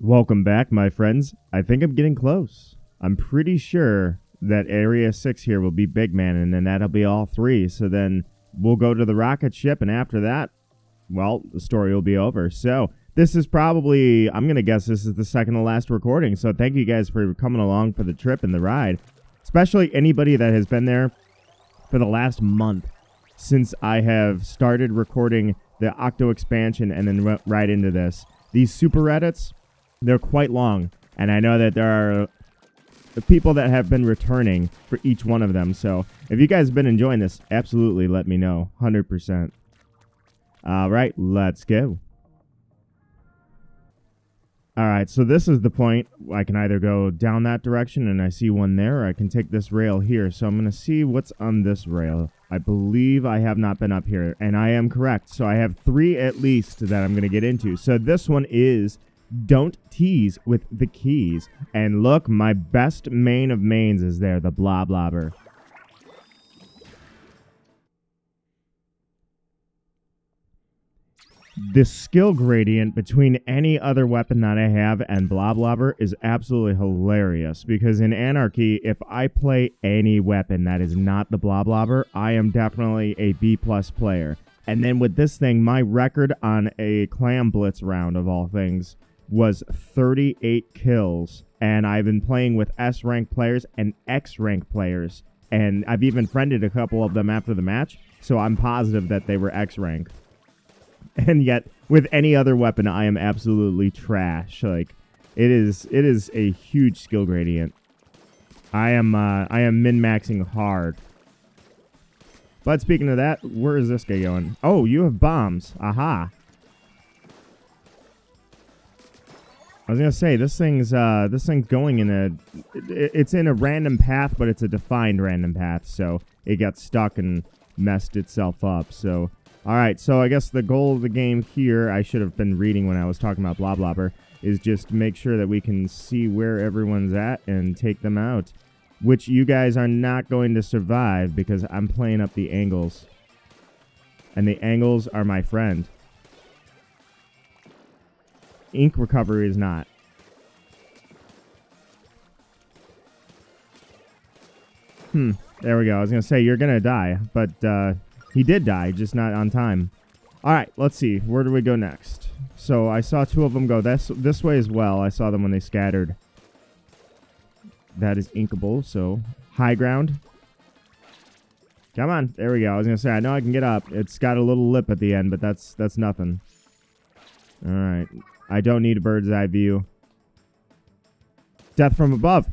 Welcome back, my friends. I think I'm getting close. I'm pretty sure that Area 6 here will be Big Man, and then that'll be all three. So then we'll go to the rocket ship, and after that, well, the story will be over. So this is probably, I'm going to guess this is the second to last recording. So thank you guys for coming along for the trip and the ride, especially anybody that has been there for the last month since I have started recording the Octo expansion and then right into this. These super edits, they're quite long, and I know that there are people that have been returning for each one of them. So if you guys have been enjoying this, absolutely let me know. 100%. All right, let's go. All right, so this is the point. I can either go down that direction and I see one there, or I can take this rail here. So I'm going to see what's on this rail. I believe I have not been up here, and I am correct. So I have three at least that I'm going to get into. So this one is don't tease with the keys. And look, my best main of mains is there, the Bloblobber. The skill gradient between any other weapon that I have and Bloblobber is absolutely hilarious because in Anarchy, if I play any weapon that is not the Bloblobber, I am definitely a B plus player. And then with this thing, my record on a Clam Blitz round of all things was 38 kills. And I've been playing with S rank players and X rank players. And I've even friended a couple of them after the match. So I'm positive that they were X rank. And yet, with any other weapon, I am absolutely trash. Like, it is, it is a huge skill gradient. I am, uh, I am min maxing hard. But speaking of that, where is this guy going? Oh, you have bombs. Aha. I was gonna say this thing's uh, this thing's going in a it's in a random path, but it's a defined random path, so it got stuck and messed itself up. So all right, so I guess the goal of the game here, I should have been reading when I was talking about Bloblobber, is just make sure that we can see where everyone's at and take them out, which you guys are not going to survive because I'm playing up the angles, and the angles are my friend ink recovery is not. Hmm. There we go. I was going to say, you're going to die. But uh, he did die, just not on time. All right, let's see. Where do we go next? So I saw two of them go this, this way as well. I saw them when they scattered. That is inkable, so high ground. Come on. There we go. I was going to say, I know I can get up. It's got a little lip at the end, but that's that's nothing. All right. I don't need a bird's eye view. Death from above.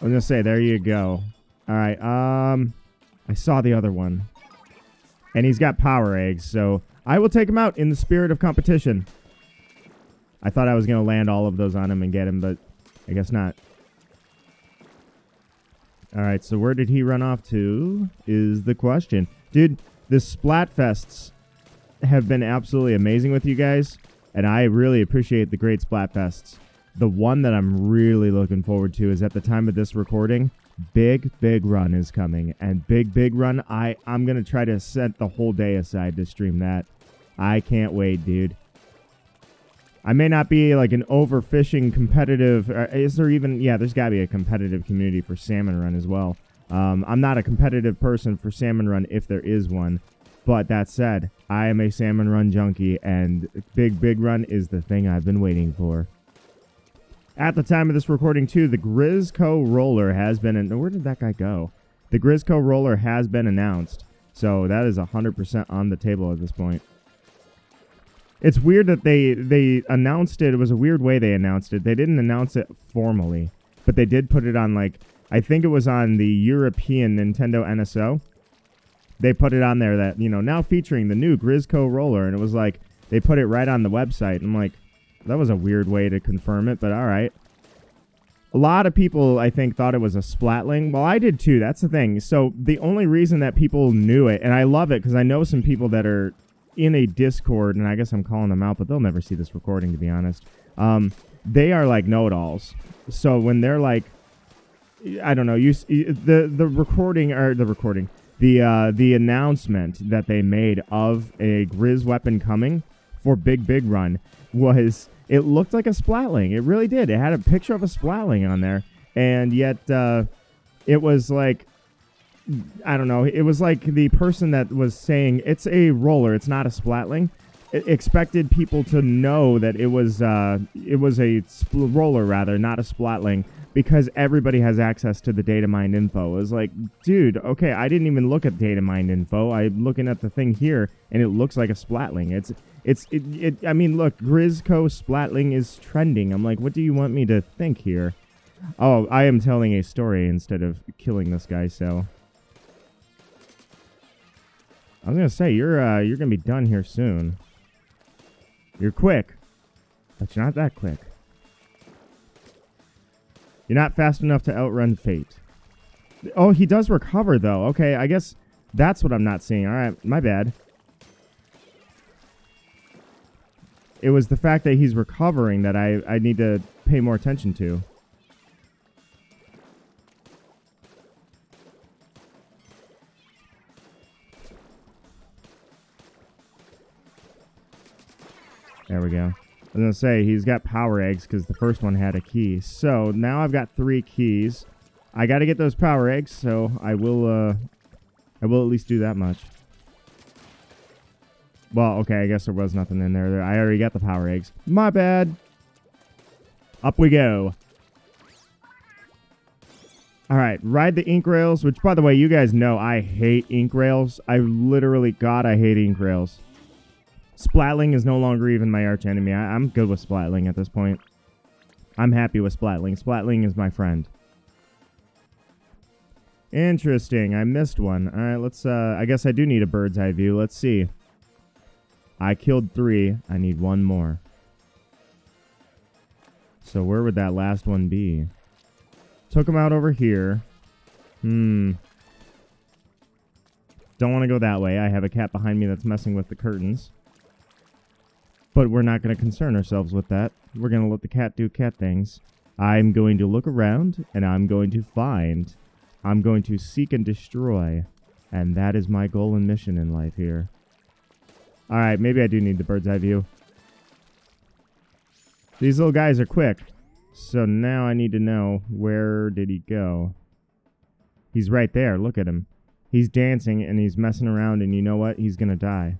I was gonna say, there you go. All right. Um, I saw the other one, and he's got power eggs, so I will take him out in the spirit of competition. I thought I was gonna land all of those on him and get him, but I guess not. All right. So where did he run off to? Is the question, dude the Splatfests have been absolutely amazing with you guys, and I really appreciate the great Splatfests. The one that I'm really looking forward to is at the time of this recording, Big Big Run is coming, and Big Big Run, I I'm gonna try to set the whole day aside to stream that. I can't wait, dude. I may not be like an overfishing competitive. Uh, is there even? Yeah, there's got to be a competitive community for Salmon Run as well. Um, I'm not a competitive person for Salmon Run if there is one. But that said, I am a Salmon Run junkie, and Big Big Run is the thing I've been waiting for. At the time of this recording, too, the Grizzco Roller has been... An- where did that guy go? The Grizzco Roller has been announced. So that is 100% on the table at this point. It's weird that they, they announced it. It was a weird way they announced it. They didn't announce it formally, but they did put it on, like, I think it was on the European Nintendo NSO. They put it on there that, you know, now featuring the new Grizzco roller. And it was like, they put it right on the website. I'm like, that was a weird way to confirm it, but all right. A lot of people, I think, thought it was a Splatling. Well, I did too. That's the thing. So the only reason that people knew it, and I love it because I know some people that are in a Discord, and I guess I'm calling them out, but they'll never see this recording, to be honest. Um, they are like know-it-alls. So when they're like, I don't know. You the the recording or the recording, the uh, the announcement that they made of a Grizz weapon coming for Big Big Run was it looked like a Splatling. It really did. It had a picture of a Splatling on there, and yet uh, it was like I don't know. It was like the person that was saying it's a roller. It's not a Splatling. Expected people to know that it was uh, it was a spl- roller rather, not a Splatling, because everybody has access to the data mined info. It was like, dude, okay, I didn't even look at data mined info. I'm looking at the thing here, and it looks like a Splatling. It's it's it, it I mean, look, Grizzco Splatling is trending. I'm like, what do you want me to think here? Oh, I am telling a story instead of killing this guy. So I was gonna say you're uh, you're gonna be done here soon. You're quick, but you're not that quick. You're not fast enough to outrun fate. Oh, he does recover though. Okay, I guess that's what I'm not seeing. All right, my bad. It was the fact that he's recovering that I, I need to pay more attention to. There we go. I was going to say, he's got power eggs because the first one had a key. So now I've got three keys. I got to get those power eggs, so I will, uh, I will at least do that much. Well, okay, I guess there was nothing in there. I already got the power eggs. My bad. Up we go. All right, ride the ink rails, which, by the way, you guys know I hate ink rails. I literally, God, I hate ink rails. Splatling is no longer even my arch enemy. I, am good with Splatling at this point. I'm happy with Splatling. Splatling is my friend. Interesting. I missed one. All right, let's. Uh, I guess I do need a bird's eye view. Let's see. I killed three. I need one more. So where would that last one be? Took him out over here. Hmm. Don't want to go that way. I have a cat behind me that's messing with the curtains. But we're not going to concern ourselves with that. We're going to let the cat do cat things. I'm going to look around and I'm going to find. I'm going to seek and destroy. And that is my goal and mission in life here. Alright, maybe I do need the bird's eye view. These little guys are quick. So now I need to know where did he go? He's right there. Look at him. He's dancing and he's messing around and you know what? He's going to die.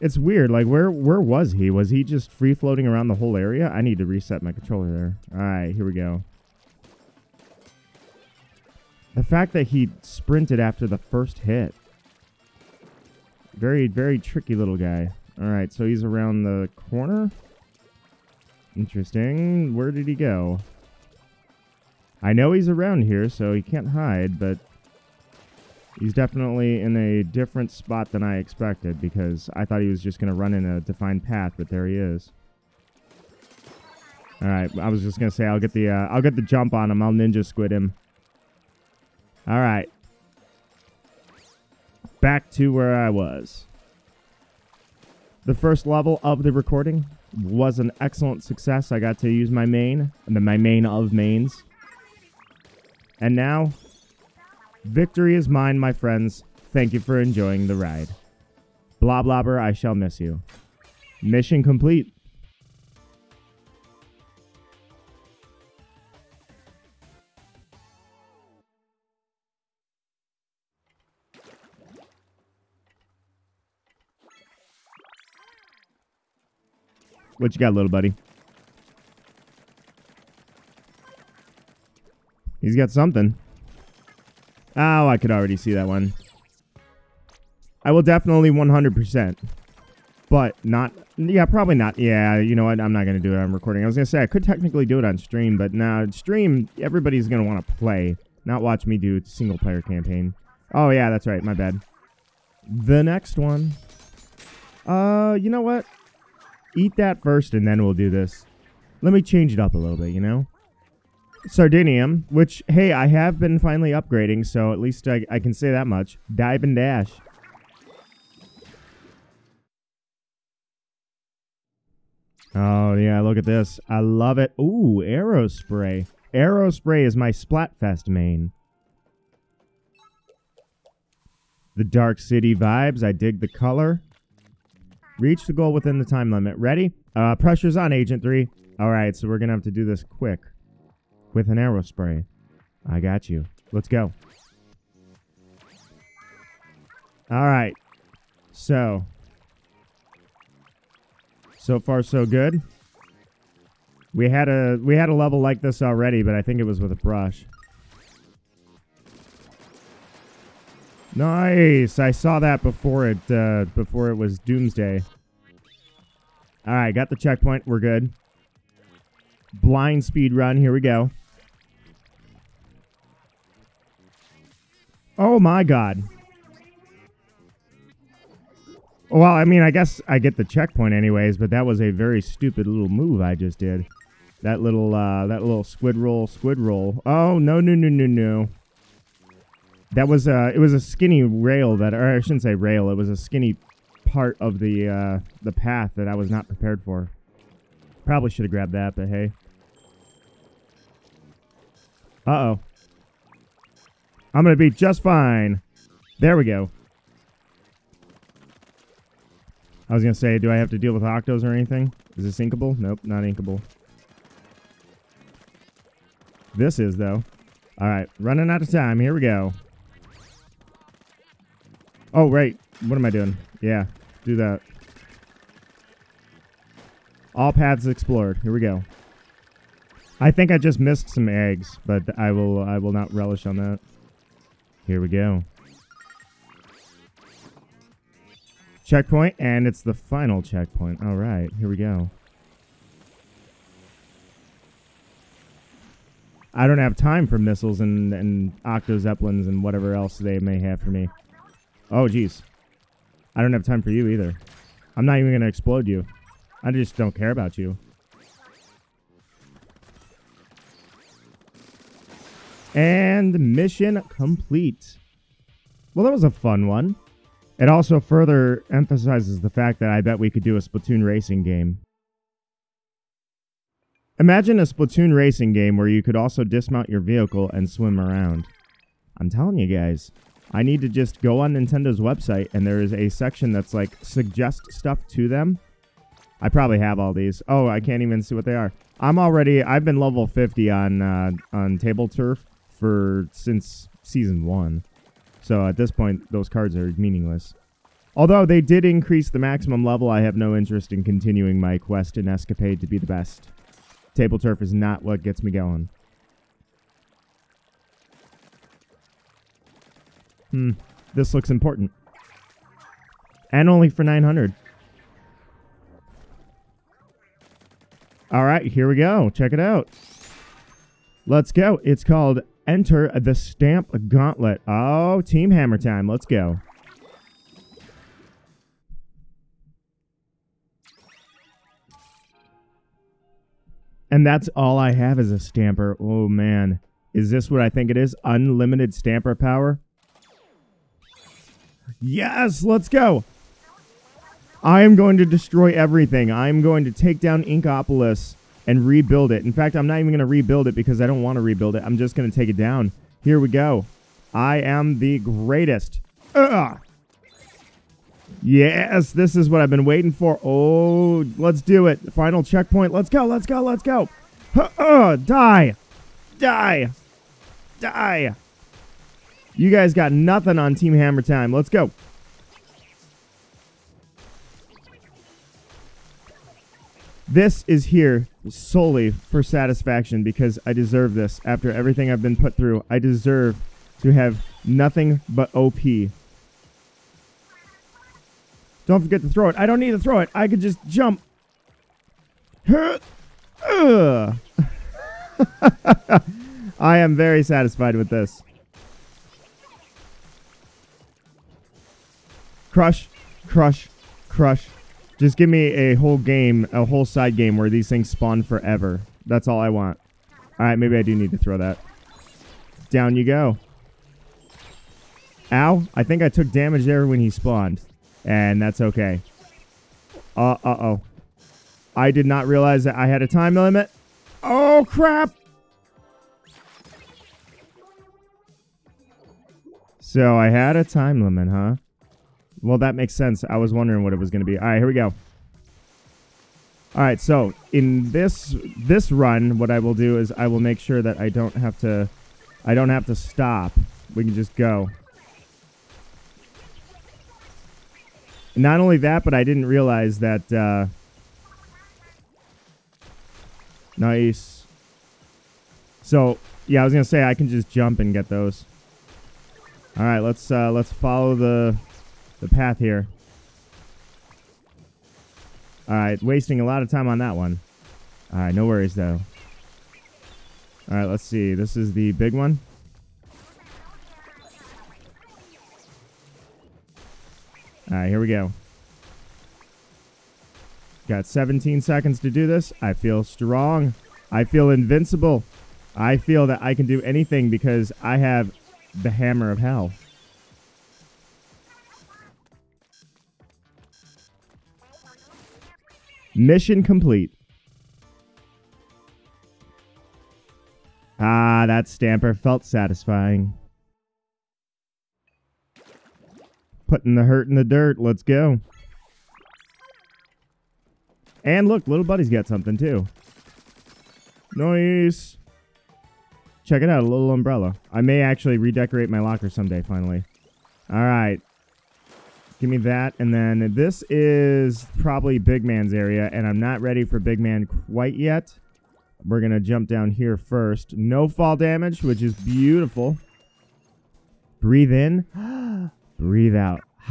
It's weird. Like, where where was he? Was he just free floating around the whole area? I need to reset my controller there. All right, here we go. The fact that he sprinted after the first hit. Very, very tricky little guy. All right, so he's around the corner. Interesting. Where did he go? I know he's around here, so he can't hide, but He's definitely in a different spot than I expected because I thought he was just going to run in a defined path, but there he is. All right, I was just going to say I'll get the uh, I'll get the jump on him. I'll ninja squid him. All right. Back to where I was. The first level of the recording was an excellent success. I got to use my main, and then my main of mains. And now Victory is mine, my friends. Thank you for enjoying the ride. Bloblobber, I shall miss you. Mission complete. What you got, little buddy? He's got something. Oh, I could already see that one. I will definitely 100%. But not... Yeah, probably not. Yeah, you know what? I'm not going to do it on recording. I was going to say, I could technically do it on stream, but now stream, everybody's going to want to play, not watch me do a single-player campaign. Oh, yeah, that's right. My bad. The next one. Uh, you know what? Eat that first, and then we'll do this. Let me change it up a little bit, you know? Sardinium, which, hey, I have been finally upgrading, so at least I, I can say that much. Dive and dash. Oh, yeah, look at this. I love it. Ooh, Aerospray. Aerospray is my Splatfest main. the Dark City vibes. I dig the color. Reach the goal within the time limit. Ready? Uh, pressure's on, Agent 3. All right, so we're going to have to do this quick with an Aerospray. I got you. Let's go. All right. So, so far so good. We had a we had a level like this already, but I think it was with a brush. Nice. I saw that before it uh, before it was Doomsday. All right, got the checkpoint. We're good. Blind speed run. Here we go. Oh my god. Well, I mean, I guess I get the checkpoint anyways, but that was a very stupid little move I just did. That little, uh, that little squid roll, squid roll. Oh, no, no, no, no, no. That was, uh, it was a skinny rail that, or I shouldn't say rail, it was a skinny part of the, uh, the path that I was not prepared for. Probably should have grabbed that, but hey. Uh-oh. I'm gonna be just fine. There we go. I was gonna say, do I have to deal with octos or anything? Is this inkable? Nope, not inkable. This is, though. Alright, running out of time. Here we go. Oh, right. What am I doing? Yeah, do that. All paths explored. Here we go. I think I just missed some eggs, but I will I will not relish on that. Here we go. Checkpoint, and it's the final checkpoint. All right, here we go. I don't have time for missiles and, and octo zeppelins and whatever else they may have for me. Oh, jeez. I don't have time for you either. I'm not even going to explode you. I just don't care about you. And mission complete. Well, that was a fun one. It also further emphasizes the fact that I bet we could do a Splatoon racing game. Imagine a Splatoon racing game where you could also dismount your vehicle and swim around. I'm telling you guys, I need to just go on Nintendo's website and there is a section that's like suggest stuff to them. I probably have all these. Oh, I can't even see what they are. I'm already I've been level 50 on uh, on Tableturf for since season 1. So at this point, those cards are meaningless. Although they did increase the maximum level, I have no interest in continuing my quest and escapade to be the best. Tableturf is not what gets me going. Hmm, this looks important. And only for 900. All right, here we go. Check it out. Let's go. It's called enter the stamp gauntlet. Oh, Team Hammer time. Let's go. And that's all I have as a stamper. Oh, man. Is this what I think it is? Unlimited stamper power? Yes, let's go. I am going to destroy everything. I am going to take down Inkopolis and rebuild it. In fact, I'm not even going to rebuild it because I don't want to rebuild it. I'm just going to take it down. Here we go. I am the greatest. Ugh. Yes, this is what I've been waiting for. Oh, let's do it. Final checkpoint. Let's go, let's go, let's go. Uh, die. Die. Die. You guys got nothing on Team Hammer time. Let's go. This is here solely for satisfaction because I deserve this. After everything I've been put through, I deserve to have nothing but OP. Don't forget to throw it. I don't need to throw it. I could just jump. I am very satisfied with this. Crush, crush, crush, just give me a whole game, a whole side game where these things spawn forever. That's all I want. All right, maybe I do need to throw that. Down you go. Ow. I think I took damage there when he spawned. And that's okay. Uh, uh-oh. I did not realize that I had a time limit. Oh, crap. So I had a time limit, huh? Well, that makes sense. I was wondering what it was going to be. All right, here we go. All right, so in this this run, what I will do is I will make sure that I don't have to I don't have to stop. We can just go. Not only that, but I didn't realize that uh Nice. So, yeah, I was going to say I can just jump and get those. All right, let's uh let's follow the the path here. All right, wasting a lot of time on that one. All right, no worries though. All right, let's see. This is the big one. All right, here we go. Got 17 seconds to do this. I feel strong. I feel invincible. I feel that I can do anything because I have the hammer of hell. Mission complete. Ah, that stamper felt satisfying. Putting the hurt in the dirt. Let's go. And look, little buddy's got something too. Nice. Check it out, a little umbrella. I may actually redecorate my locker someday, finally. All right. Give me that. And then this is probably Big Man's area, and I'm not ready for Big Man quite yet. We're going to jump down here first. No fall damage, which is beautiful. Breathe in. Breathe out.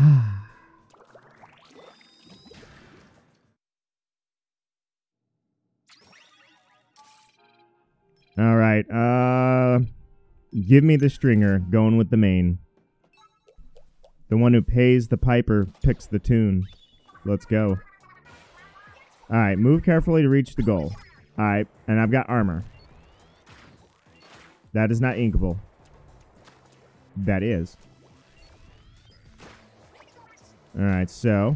All right. Uh, give me the stringer. Going with the main. The one who pays the piper picks the tune. Let's go. All right. Move carefully to reach the goal. All right. And I've got armor. That is not inkable. That is. All right. So,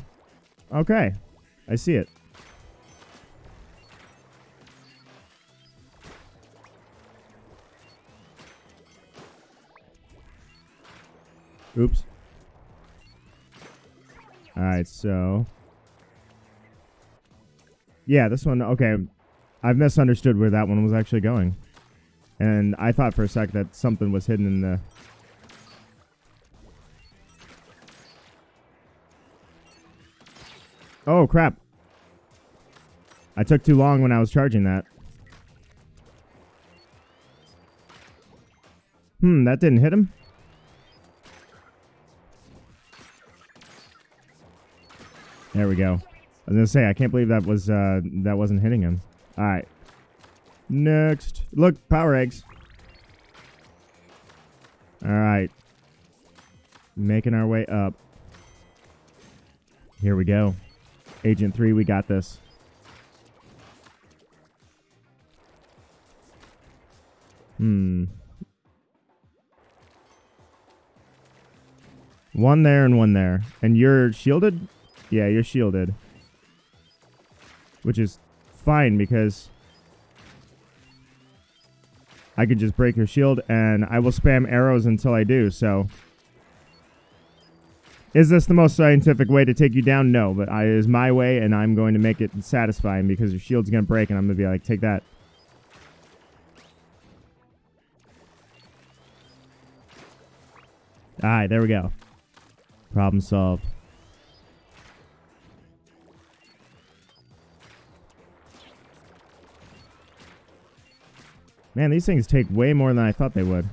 okay. I see it. Oops. Alright, so... Yeah, this one, okay. I've misunderstood where that one was actually going. And I thought for a sec that something was hidden in the... Oh, crap. I took too long when I was charging that. Hmm, that didn't hit him? There we go. I was gonna say I can't believe that was uh, that wasn't hitting him. All right. Next, look, power eggs. All right. Making our way up. Here we go. Agent 3, we got this. Hmm. One there and one there. And you're shielded? Yeah, you're shielded. Which is fine because I could just break your shield and I will spam arrows until I do, so. Is this the most scientific way to take you down? No, but I, it is my way and I'm going to make it satisfying because your shield's going to break and I'm going to be like, take that. Alright, there we go. Problem solved. Man, these things take way more than I thought they would.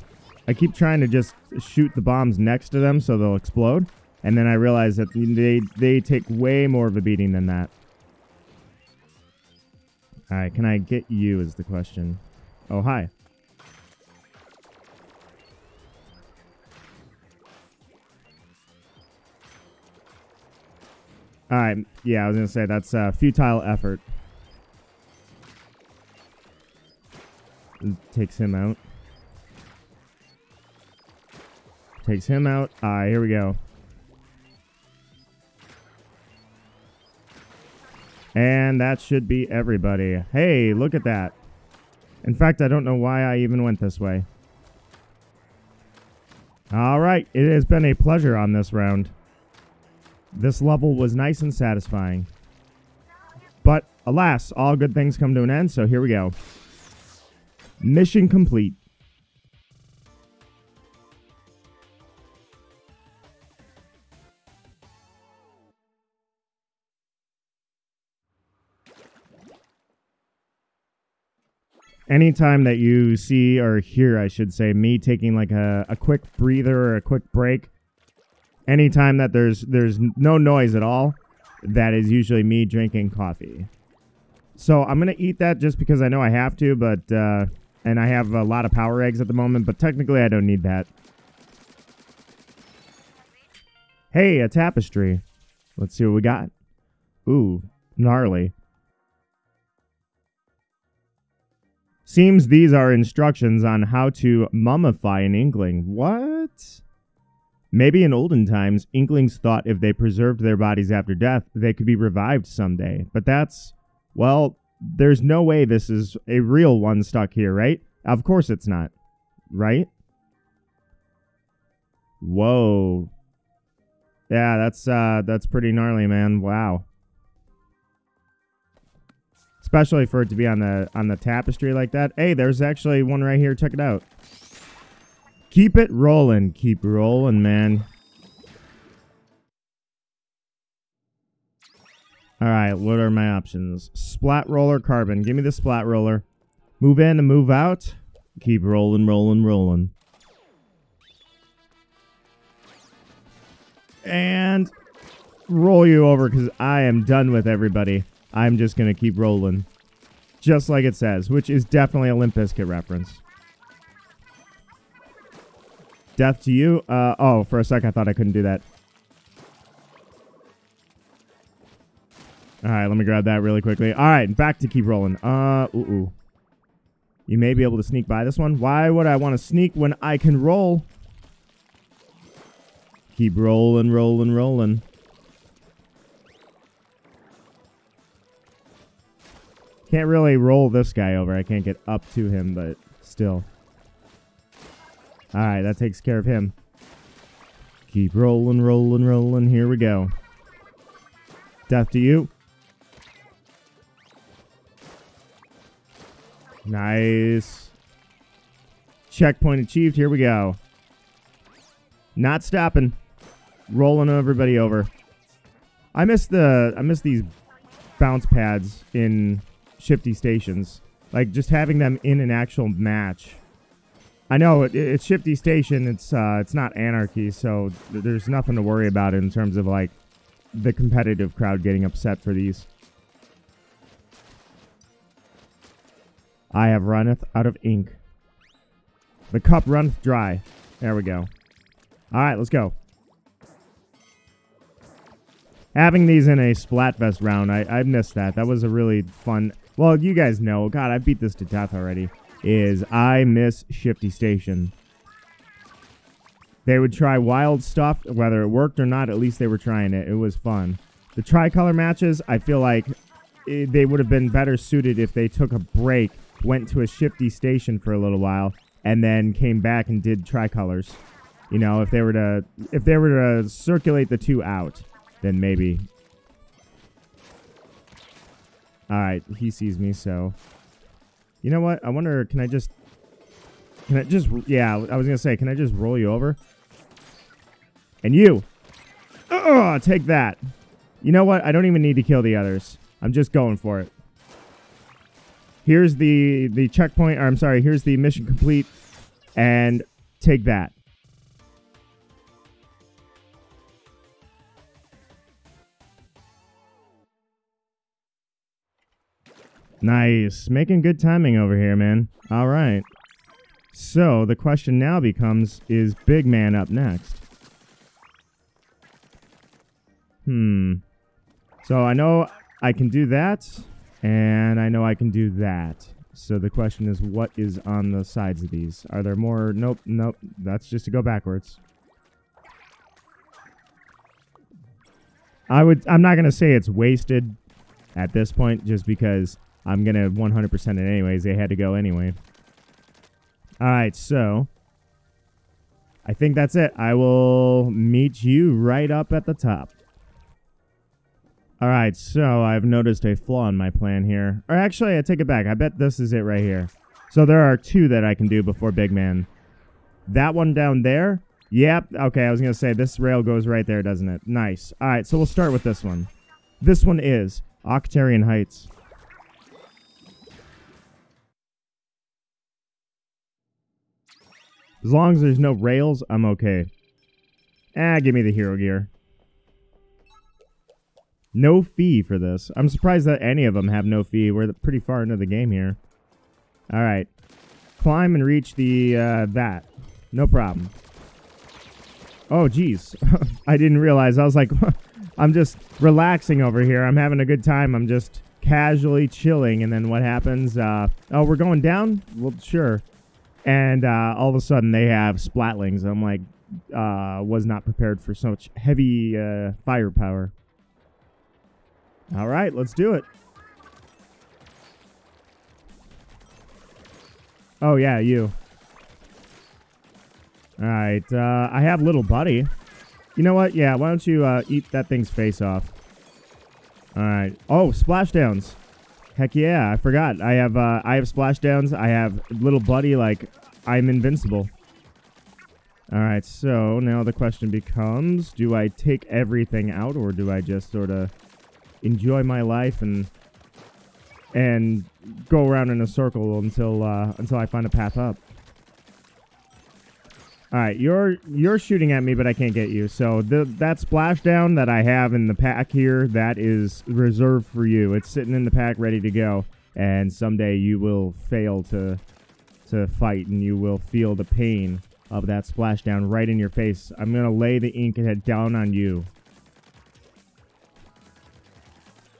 I keep trying to just shoot the bombs next to them so they'll explode, and then I realize that they they take way more of a beating than that. All right, can I get you is the question. Oh, hi. All right, yeah, I was going to say that's a futile effort. Takes him out. Takes him out. Ah, here we go. And that should be everybody. Hey, look at that. In fact, I don't know why I even went this way. All right, it has been a pleasure on this round. This level was nice and satisfying. But alas, all good things come to an end, so here we go. Mission complete. anytime that you see or hear, I should say, me taking like a, a quick breather or a quick break, anytime that there's there's no noise at all, that is usually me drinking coffee. So I'm gonna eat that just because I know I have to, but uh, and I have a lot of power eggs at the moment, but technically I don't need that. Hey, a tapestry. Let's see what we got. Ooh, gnarly. Seems these are instructions on how to mummify an inkling. What? Maybe in olden times, inklings thought if they preserved their bodies after death, they could be revived someday. But that's, well, there's no way this is a real one stuck here, right? Of course it's not. Right? Whoa. Yeah, that's uh that's pretty gnarly, man. Wow especially for it to be on the on the tapestry like that. Hey, there's actually one right here. Check it out. Keep it rolling. Keep rolling, man. All right, what are my options? Splat roller, carbon. Give me the splat roller. Move in and move out. Keep rolling, rolling, rolling. And roll you over because I am done with everybody. I'm just going to keep rolling. Just like it says, which is definitely a Limp Bizkit reference. Death to you. Uh, oh, for a sec, I thought I couldn't do that. All right, let me grab that really quickly. All right, back to keep rolling. Uh, ooh, ooh. You may be able to sneak by this one. Why would I want to sneak when I can roll? Keep rolling, rolling, rolling. Can't really roll this guy over. I can't get up to him, but still. Alright, that takes care of him. Keep rolling, rolling, rolling. Here we go. Death to you. Nice. Checkpoint achieved. Here we go. Not stopping. Rolling everybody over. I miss the I miss these bounce pads in shifty stations. Like just having them in an actual match. I know it, it's shifty station. It's uh, it's not anarchy, so th- there's nothing to worry about in terms of like the competitive crowd getting upset for these. I have runneth out of ink. The cup runneth dry. There we go. All right, let's go. Having these in a Splatfest round, I, I missed that. That was a really fun well, you guys know, God, I beat this to death already, is I miss Shifty Station. They would try wild stuff, whether it worked or not, at least they were trying it. It was fun. The tricolor matches, I feel like it, they would have been better suited if they took a break, went to a Shifty Station for a little while, and then came back and did tricolors. You know, if they were to if they were to circulate the two out, then maybe Alright, he sees me, so... You know what? I wonder, can I just... Can I just... Yeah, I was gonna say, can I just roll you over? And you! Ugh, take that! You know what? I don't even need to kill the others. I'm just going for it. Here's the, the checkpoint, or I'm sorry, here's the mission complete. And take that. Nice. Making good timing over here, man. All right. So the question now becomes, is Big Man up next? Hmm. So I know I can do that, and I know I can do that. So the question is, what is on the sides of these? Are there more? Nope, nope. That's just to go backwards. I would. I'm not gonna say it's wasted at this point, just because I'm going to 100% it anyways. They had to go anyway. All right, so I think that's it. I will meet you right up at the top. All right, so I've noticed a flaw in my plan here. Or actually, I take it back. I bet this is it right here. So there are two that I can do before Big Man. That one down there. Yep. Okay, I was going to say this rail goes right there, doesn't it? Nice. All right, so we'll start with this one. This one is Octarian Heights. As long as there's no rails, I'm okay. Ah, give me the hero gear. No fee for this. I'm surprised that any of them have no fee. We're pretty far into the game here. All right. Climb and reach the, uh, that. No problem. Oh, geez. I didn't realize. I was like, I'm just relaxing over here. I'm having a good time. I'm just casually chilling. And then what happens? Uh, oh, we're going down? Well, sure. And uh, all of a sudden they have splatlings. I'm like, uh, was not prepared for such heavy uh, firepower. All right, let's do it. Oh, yeah, you. All right, uh, I have little buddy. You know what? Yeah, why don't you uh, eat that thing's face off? All right. Oh, splashdowns. Heck yeah, I forgot. I have uh, I have splashdowns. I have little buddy like I'm invincible. All right, so now the question becomes: Do I take everything out, or do I just sort of enjoy my life and and go around in a circle until uh, until I find a path up? All right, you're you're shooting at me, but I can't get you. So the that splashdown that I have in the pack here, that is reserved for you. It's sitting in the pack, ready to go. And someday you will fail to to fight, and you will feel the pain of that splashdown right in your face. I'm gonna lay the ink head down on you.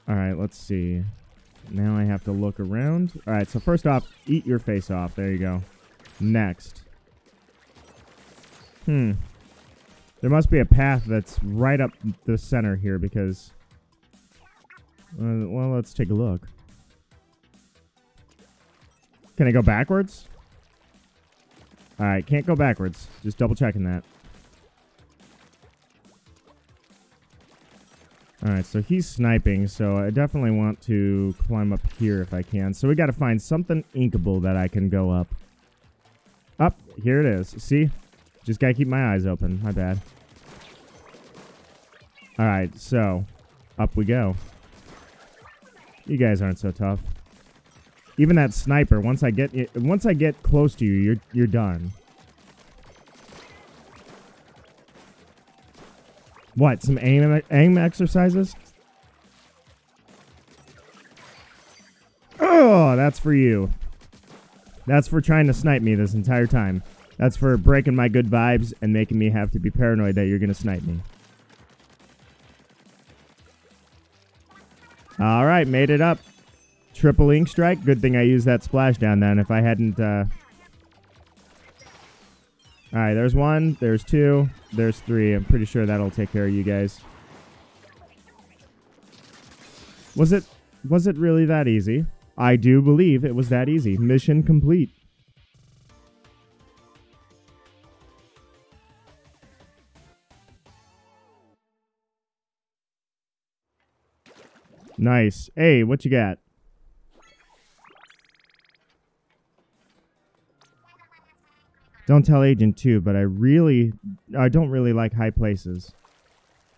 All right, let's see. Now I have to look around. All right, so first off, eat your face off. There you go. Next. Hmm. There must be a path that's right up the center here because... Uh, well, let's take a look. Can I go backwards? Alright, can't go backwards. Just double checking that. Alright, so he's sniping, so I definitely want to climb up here if I can. So we gotta find something inkable that I can go up. Up, here it is. See? Just gotta keep my eyes open. My bad. Alright, so up we go. You guys aren't so tough. Even that sniper, once I get once I get close to you, you're you're done. What? Some aim aim exercises? Oh, that's for you. That's for trying to snipe me this entire time. That's for breaking my good vibes and making me have to be paranoid that you're going to snipe me. All right, made it up. Triple ink strike. Good thing I used that splashdown then. If I hadn't... Uh... All right, there's one. There's two. There's three. I'm pretty sure that'll take care of you guys. Was it... Was it really that easy? I do believe it was that easy. Mission complete. Nice. Hey, what you got? Don't tell Agent 2, but I really, I don't really like high places.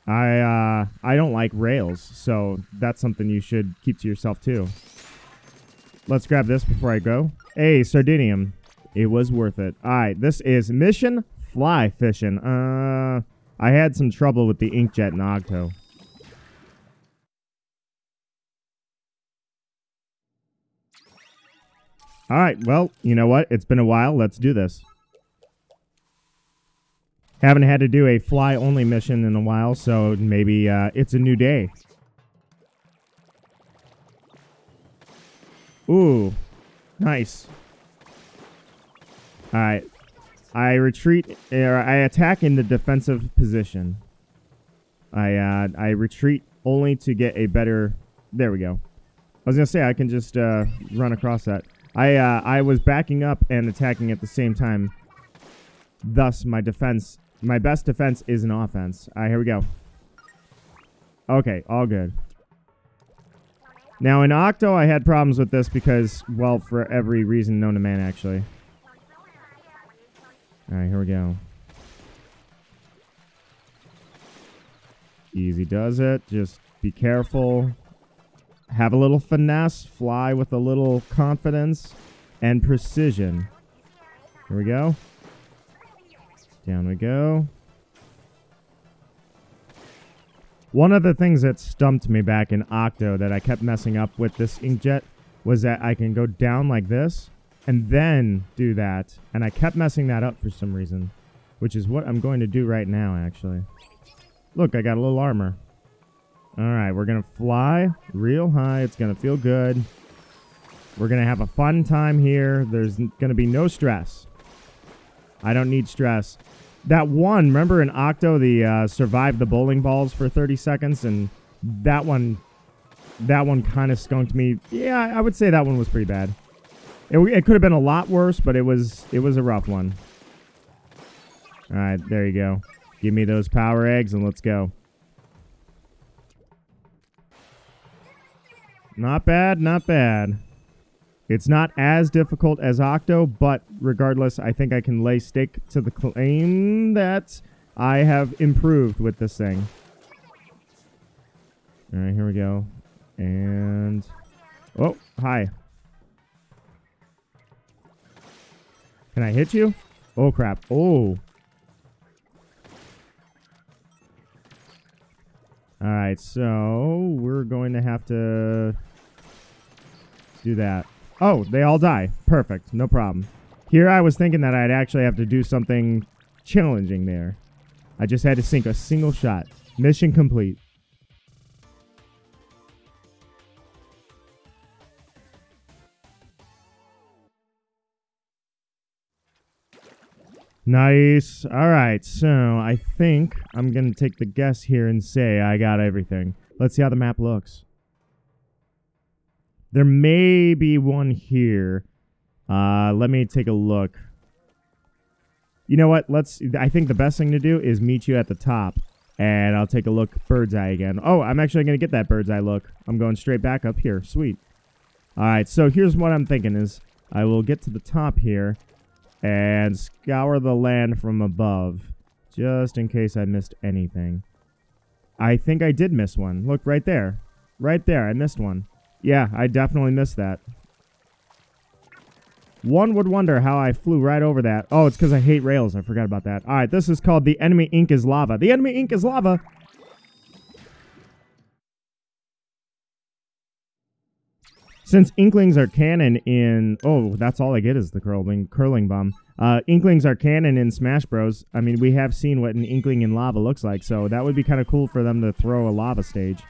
I, uh, I don't like rails, so that's something you should keep to yourself, too. Let's grab this before I go. Hey, Sardinium. It was worth it. Alright, this is Mission Fly Fishing. Uh, I had some trouble with the inkjet in Octo. All right, well, you know what? It's been a while. Let's do this. Haven't had to do a fly-only mission in a while, so maybe uh, it's a new day. Ooh, nice. All right. I retreat, or I attack in the defensive position. I uh, I retreat only to get a better. There we go. I was gonna say I can just uh, run across that. I uh, I was backing up and attacking at the same time. Thus, my defense, my best defense is an offense. All right, here we go. Okay, all good. Now, in Octo, I had problems with this because, well, for every reason known to man, actually. All right, here we go. Easy does it. Just be careful. Have a little finesse. Fly with a little confidence and precision. Here we go. Down we go. One of the things that stumped me back in Octo that I kept messing up with this inkjet was that I can go down like this and then do that. And I kept messing that up for some reason, which is what I'm going to do right now, actually. Look, I got a little armor. All right, we're going to fly real high. It's going to feel good. We're going to have a fun time here. There's going to be no stress. I don't need stress. That one, remember in Octo, the uh, survived the bowling balls for 30 seconds, and that one, that one kind of skunked me. Yeah, I would say that one was pretty bad. It, it could have been a lot worse, but it was it was a rough one. All right, there you go. Give me those power eggs and let's go. Not bad, not bad. It's not as difficult as Octo, but regardless, I think I can lay stake to the claim that I have improved with this thing. All right, here we go. And... Oh, hi. Can I hit you? Oh, crap. Oh. Alright, so we're going to have to do that. Oh, they all die. Perfect. No problem. Here I was thinking that I'd actually have to do something challenging there. I just had to sink a single shot. Mission complete. Nice. All right, so I think I'm going to take the guess here and say I got everything. Let's see how the map looks. There may be one here. Uh, let me take a look. You know what? Let's. I think the best thing to do is meet you at the top, and I'll take a look bird's eye again. Oh, I'm actually going to get that bird's eye look. I'm going straight back up here. Sweet. All right, so here's what I'm thinking is I will get to the top here and scour the land from above, just in case I missed anything. I think I did miss one. Look, right there. Right there, I missed one. Yeah, I definitely missed that. One would wonder how I flew right over that. Oh, it's because I hate rails. I forgot about that. All right, this is called The Enemy Ink is Lava. The Enemy Ink is Lava! Since Inklings are canon in... Oh, that's all I get is the curling, curling bomb. Uh, Inklings are canon in Smash Bros. I mean, we have seen what an Inkling in lava looks like, so that would be kind of cool for them to throw a lava stage.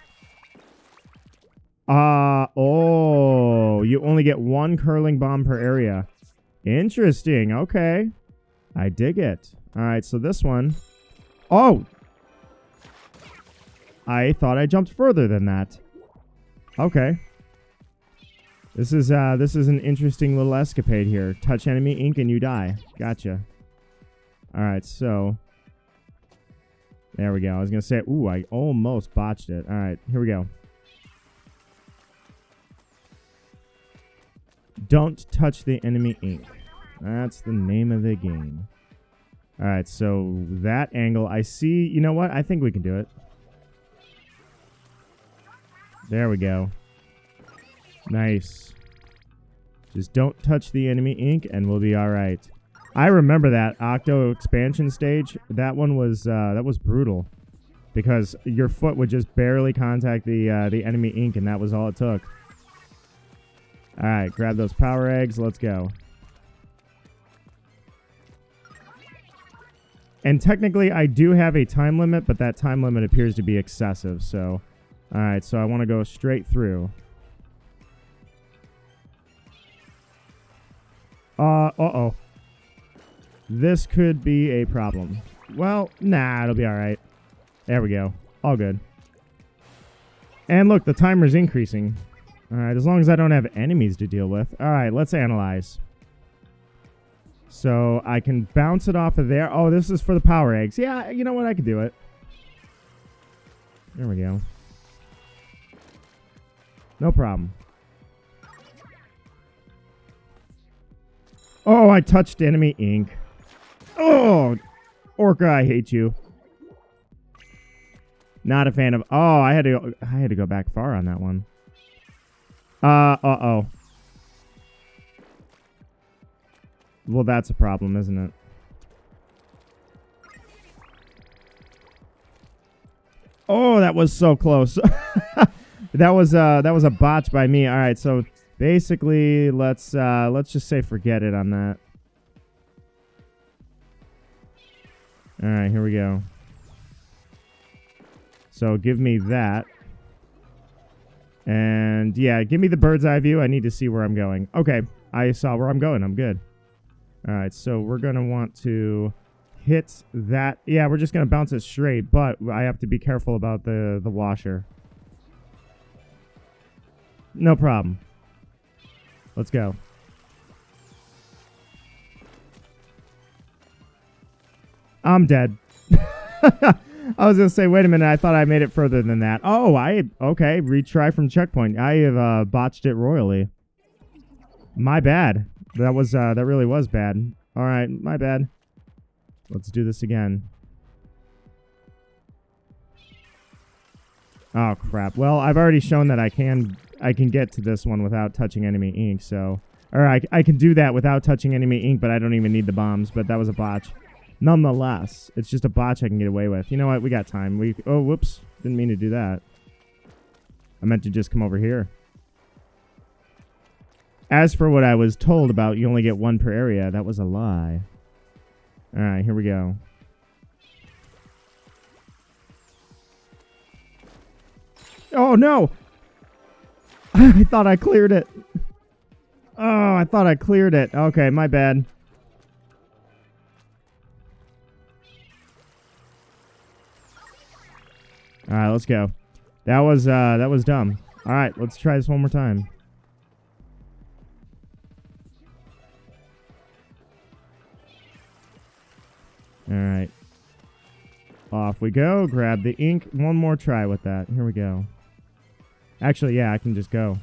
Uh, oh, you only get one curling bomb per area. Interesting. Okay. I dig it. All right, so this one. Oh! I thought I jumped further than that. Okay. This is uh this is an interesting little escapade here. Touch enemy ink and you die. Gotcha. Alright, so there we go. I was gonna say ooh, I almost botched it. Alright, here we go. Don't touch the enemy ink. That's the name of the game. Alright, so that angle, I see, you know what? I think we can do it. There we go. Nice. Just don't touch the enemy ink and we'll be alright. I remember that Octo expansion stage. That one was uh, that was brutal. Because your foot would just barely contact the uh, the enemy ink and that was all it took. Alright, grab those power eggs. Let's go. And technically, I do have a time limit, but that time limit appears to be excessive. So, alright, so I want to go straight through. Uh, uh-oh. This could be a problem. Well, nah, it'll be alright. There we go. All good. And look, the timer's increasing. Alright, as long as I don't have enemies to deal with. Alright, let's analyze. So I can bounce it off of there. Oh, this is for the power eggs. Yeah, you know what? I could do it. There we go. No problem. Oh, I touched enemy ink. Oh, Orca, I hate you. Not a fan of. Oh, I had to. I had to go back far on that one. Uh, uh oh. Well, that's a problem, isn't it? Oh, that was so close. that was uh that was a botch by me. All right, so basically, let's uh let's just say forget it on that. All right, here we go. So give me that. And yeah, give me the bird's eye view. I need to see where I'm going. Okay, I saw where I'm going. I'm good. All right, so we're going to want to hit that. Yeah, we're just going to bounce it straight, but I have to be careful about the, the washer. No problem. Let's go. I'm dead. I was gonna say, wait a minute. I thought I made it further than that. Oh, I okay. Retry from checkpoint. I have uh, botched it royally. My bad. That was uh, that really was bad. All right, my bad. Let's do this again. Oh crap. Well, I've already shown that I can I can get to this one without touching enemy ink. So, or I I can do that without touching enemy ink, but I don't even need the bombs. But that was a botch. Nonetheless, it's just a botch I can get away with. You know what? We got time. We oh whoops, didn't mean to do that. I meant to just come over here. As for what I was told about you only get one per area, that was a lie. All right, here we go. Oh no! I thought I cleared it. Oh, I thought I cleared it. Okay, my bad. All right, let's go. That was uh that was dumb. All right, let's try this one more time. All right. Off we go. Grab the ink. One more try with that. Here we go. Actually, yeah, I can just go.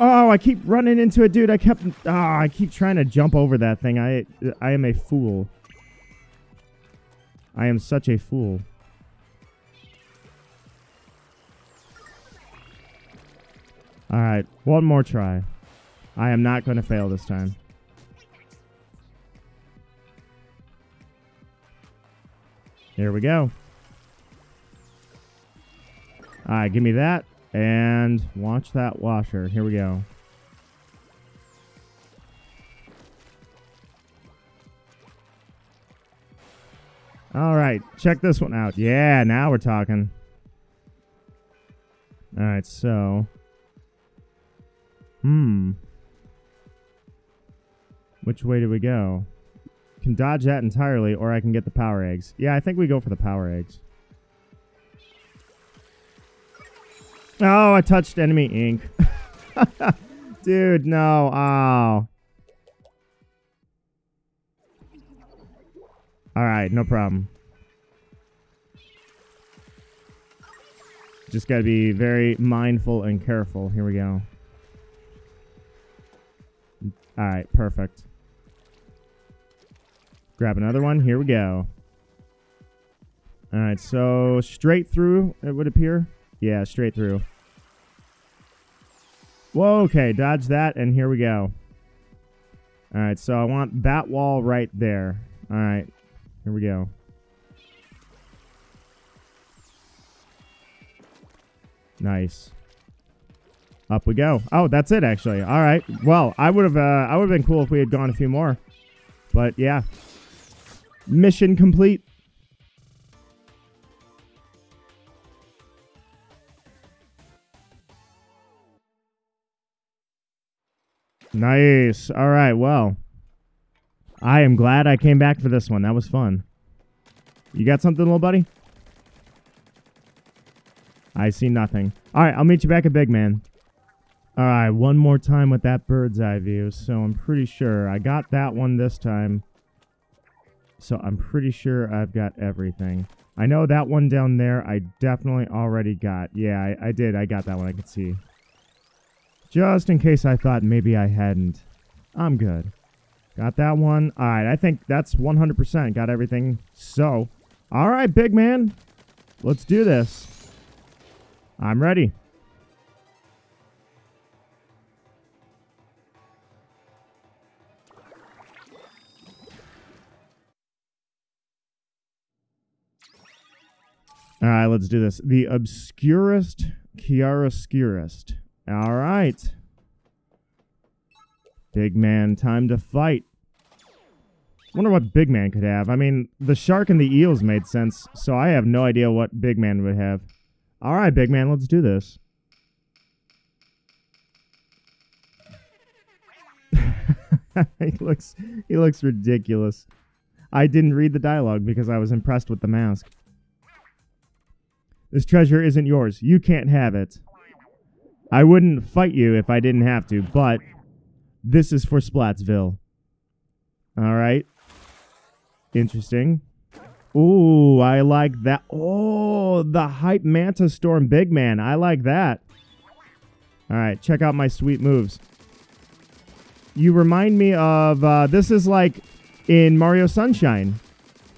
Oh, I keep running into it, dude. I kept oh, I keep trying to jump over that thing. I I am a fool. I am such a fool. All right, one more try. I am not going to fail this time. Here we go. All right, give me that. And watch that washer. Here we go. All right, check this one out. Yeah, now we're talking. All right, so Hmm. Which way do we go? Can dodge that entirely, or I can get the power eggs. Yeah, I think we go for the power eggs. Oh, I touched enemy ink. Dude, no. Oh. Alright, no problem. Just gotta be very mindful and careful. Here we go. All right, perfect. Grab another one. Here we go. All right, so straight through, it would appear. Yeah, straight through. Whoa, okay, dodge that, and here we go. All right, so I want that wall right there. All right, here we go. Nice. Up we go. Oh, that's it actually. All right. Well, I would have uh, I would have been cool if we had gone a few more. But yeah. Mission complete. Nice. All right. Well, I am glad I came back for this one. That was fun. You got something, little buddy? I see nothing. All right. I'll meet you back at Big Man. All right, one more time with that bird's eye view. So I'm pretty sure I got that one this time. So I'm pretty sure I've got everything. I know that one down there I definitely already got. Yeah, I, I did. I got that one. I could see. Just in case I thought maybe I hadn't. I'm good. Got that one. All right, I think that's 100%. Got everything. So, all right, big man. Let's do this. I'm ready. All right, let's do this. The obscurest chiaroscurest. All right. Big man, time to fight. Wonder what Big Man could have. I mean, the shark and the eels made sense, so I have no idea what Big Man would have. All right, Big Man, let's do this. he looks he looks ridiculous. I didn't read the dialogue because I was impressed with the mask. This treasure isn't yours. You can't have it. I wouldn't fight you if I didn't have to, but this is for Splatsville. All right. Interesting. Ooh, I like that. Oh, the hype Manta Storm Big Man. I like that. All right, check out my sweet moves. You remind me of, uh, this is like in Mario Sunshine.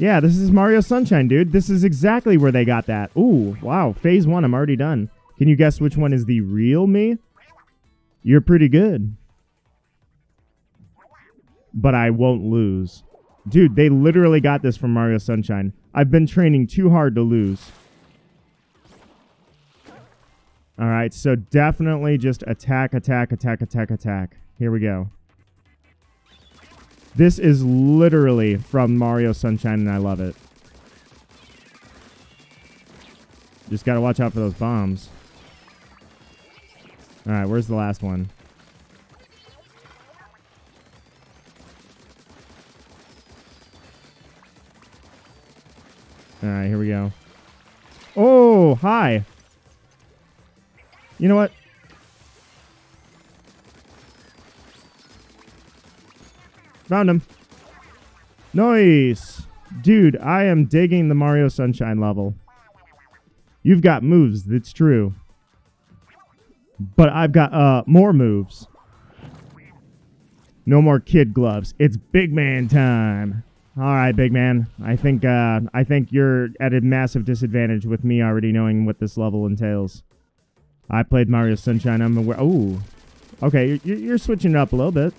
Yeah, this is Mario Sunshine, dude. This is exactly where they got that. Ooh, wow. Phase one, I'm already done. Can you guess which one is the real me? You're pretty good. But I won't lose. Dude, they literally got this from Mario Sunshine. I've been training too hard to lose. All right, so definitely just attack, attack, attack, attack, attack. Here we go. This is literally from Mario Sunshine, and I love it. Just got to watch out for those bombs. All right, where's the last one? All right, here we go. Oh, hi. You know what? Found him. Nice. Dude, I am digging the Mario Sunshine level. You've got moves, that's true. But I've got uh more moves. No more kid gloves. It's big man time. All right, big man. I think uh, I think you're at a massive disadvantage with me already knowing what this level entails. I played Mario Sunshine. I'm aware. Oh, okay. You're, you're switching it up a little bit.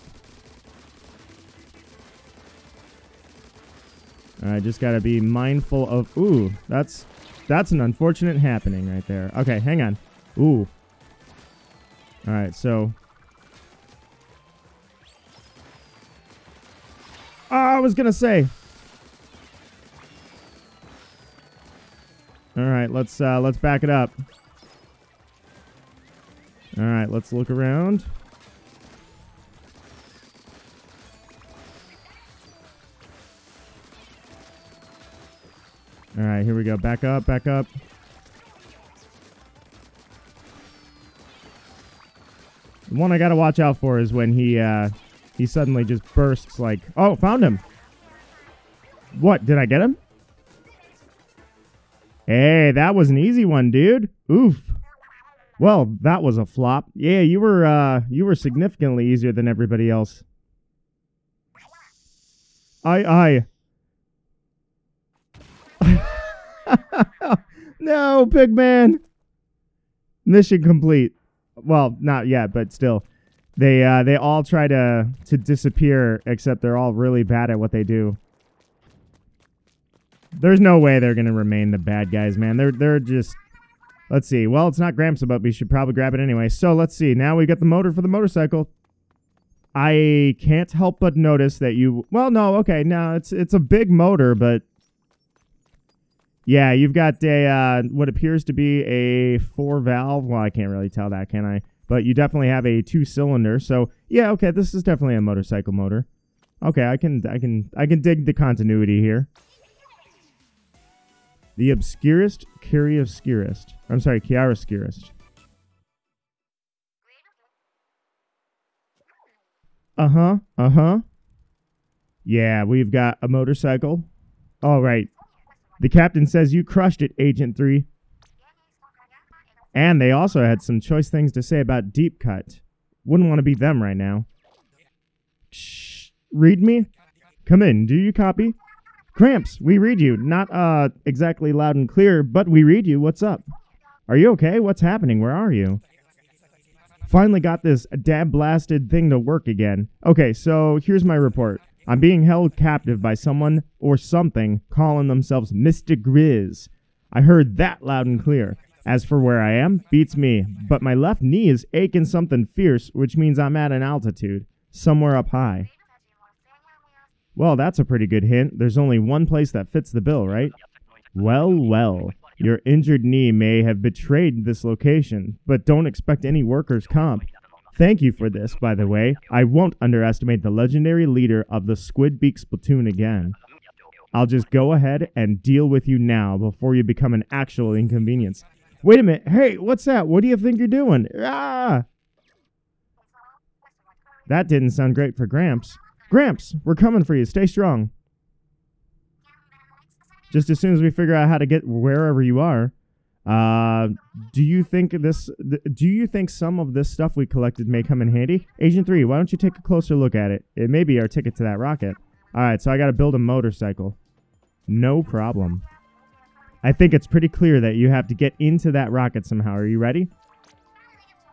I just gotta be mindful of. Ooh, that's that's an unfortunate happening right there. Okay, hang on. Ooh. All right, so Oh, I was gonna say. All right, let's uh, let's back it up. All right, let's look around. All right, here we go. Back up, back up. The one I got to watch out for is when he uh, he suddenly just bursts like, oh, found him. What? Did I get him? Hey, that was an easy one, dude. Oof. Well, that was a flop. Yeah, you were uh you were significantly easier than everybody else. I I No, Pigman. Mission complete. Well, not yet, but still. They uh, they all try to to disappear, except they're all really bad at what they do. There's no way they're gonna remain the bad guys, man. They're they're just. Let's see. Well, it's not Gramps, but we should probably grab it anyway. So let's see. Now we got the motor for the motorcycle. I can't help but notice that you. Well, no, okay, now it's it's a big motor, but yeah, you've got a uh, what appears to be a four valve. Well, I can't really tell that, can I? but you definitely have a two cylinder. So yeah, okay, this is definitely a motorcycle motor. Okay, I can I can I can dig the continuity here. The obscurest curioscurest. I'm sorry, chiaroscurest. Uh huh. Uh huh. Yeah, we've got a motorcycle. All right. The captain says you crushed it, Agent 3. And they also had some choice things to say about Deep Cut. Wouldn't want to be them right now. Shh. Read me? Come in. Do you copy? Gramps, we read you. Not uh exactly loud and clear, but we read you. What's up? Are you okay? What's happening? Where are you? Finally got this dab blasted thing to work again. Okay, so here's my report. I'm being held captive by someone or something calling themselves Mr. Grizz. I heard that loud and clear. As for where I am, beats me, but my left knee is aching something fierce, which means I'm at an altitude, somewhere up high. Well, that's a pretty good hint. There's only one place that fits the bill, right? Well, well. Your injured knee may have betrayed this location, but don't expect any workers' comp. Thank you for this, by the way. I won't underestimate the legendary leader of the Squidbeak Splatoon again. I'll just go ahead and deal with you now before you become an actual inconvenience. Wait a minute. Hey, what's that? What do you think you're doing? Ah! That didn't sound great for Gramps. Gramps, we're coming for you. Stay strong. Just as soon as we figure out how to get wherever you are, uh, do you think this? Th- do you think some of this stuff we collected may come in handy? Agent Three, why don't you take a closer look at it? It may be our ticket to that rocket. All right, so I got to build a motorcycle. No problem. I think it's pretty clear that you have to get into that rocket somehow. Are you ready?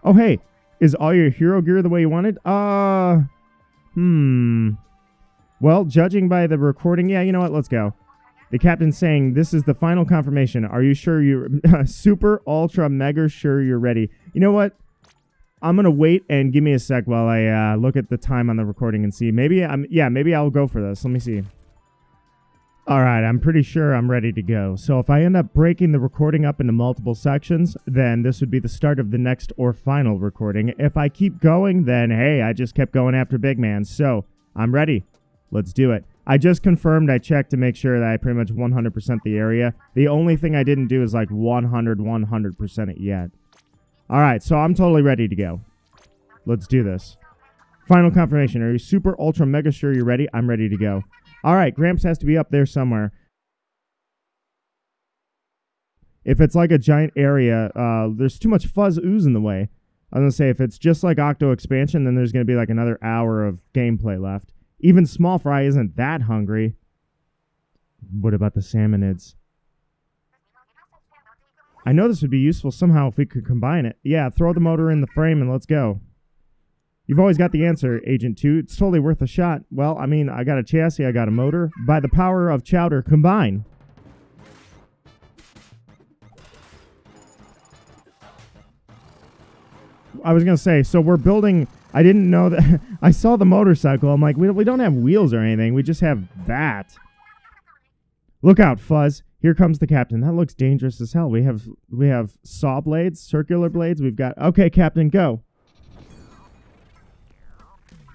Oh, hey, is all your hero gear the way you wanted? Uh, hmm. Well, judging by the recording, yeah, you know what? Let's go. The captain's saying, This is the final confirmation. Are you sure you're super, ultra, mega sure you're ready? You know what? I'm to wait and give me a sec while I uh, look at the time on the recording and see. Maybe I'm, yeah, maybe I'll go for this. Let me see. All right, I'm pretty sure I'm ready to go. So if I end up breaking the recording up into multiple sections, then this would be the start of the next or final recording. If I keep going, then hey, I just kept going after Big Man. So I'm ready. Let's do it. I just confirmed, I checked to make sure that I pretty much 100% the area. The only thing I didn't do is like 100, 100% it yet. All right, so I'm totally ready to go. Let's do this. Final confirmation. Are you super, ultra, mega sure you're ready? I'm ready to go. All right, Gramps has to be up there somewhere. If it's like a giant area, uh, there's too much fuzz ooze in the way. I was gonna say if it's just like Octo expansion, then there's gonna be like another hour of gameplay left. Even Small Fry isn't that hungry. What about the salmonids? I know this would be useful somehow if we could combine it. Yeah, throw the motor in the frame and let's go. You've always got the answer, Agent 2. It's totally worth a shot. Well, I mean, I got a chassis, I got a motor. By the power of chowder, combine. I was going to say, so we're building. I didn't know that. I saw the motorcycle. I'm like, we, we don't have wheels or anything. We just have that. Look out, Fuzz. Here comes the captain. That looks dangerous as hell. We have we have saw blades, circular blades. We've got Okay, Captain, go.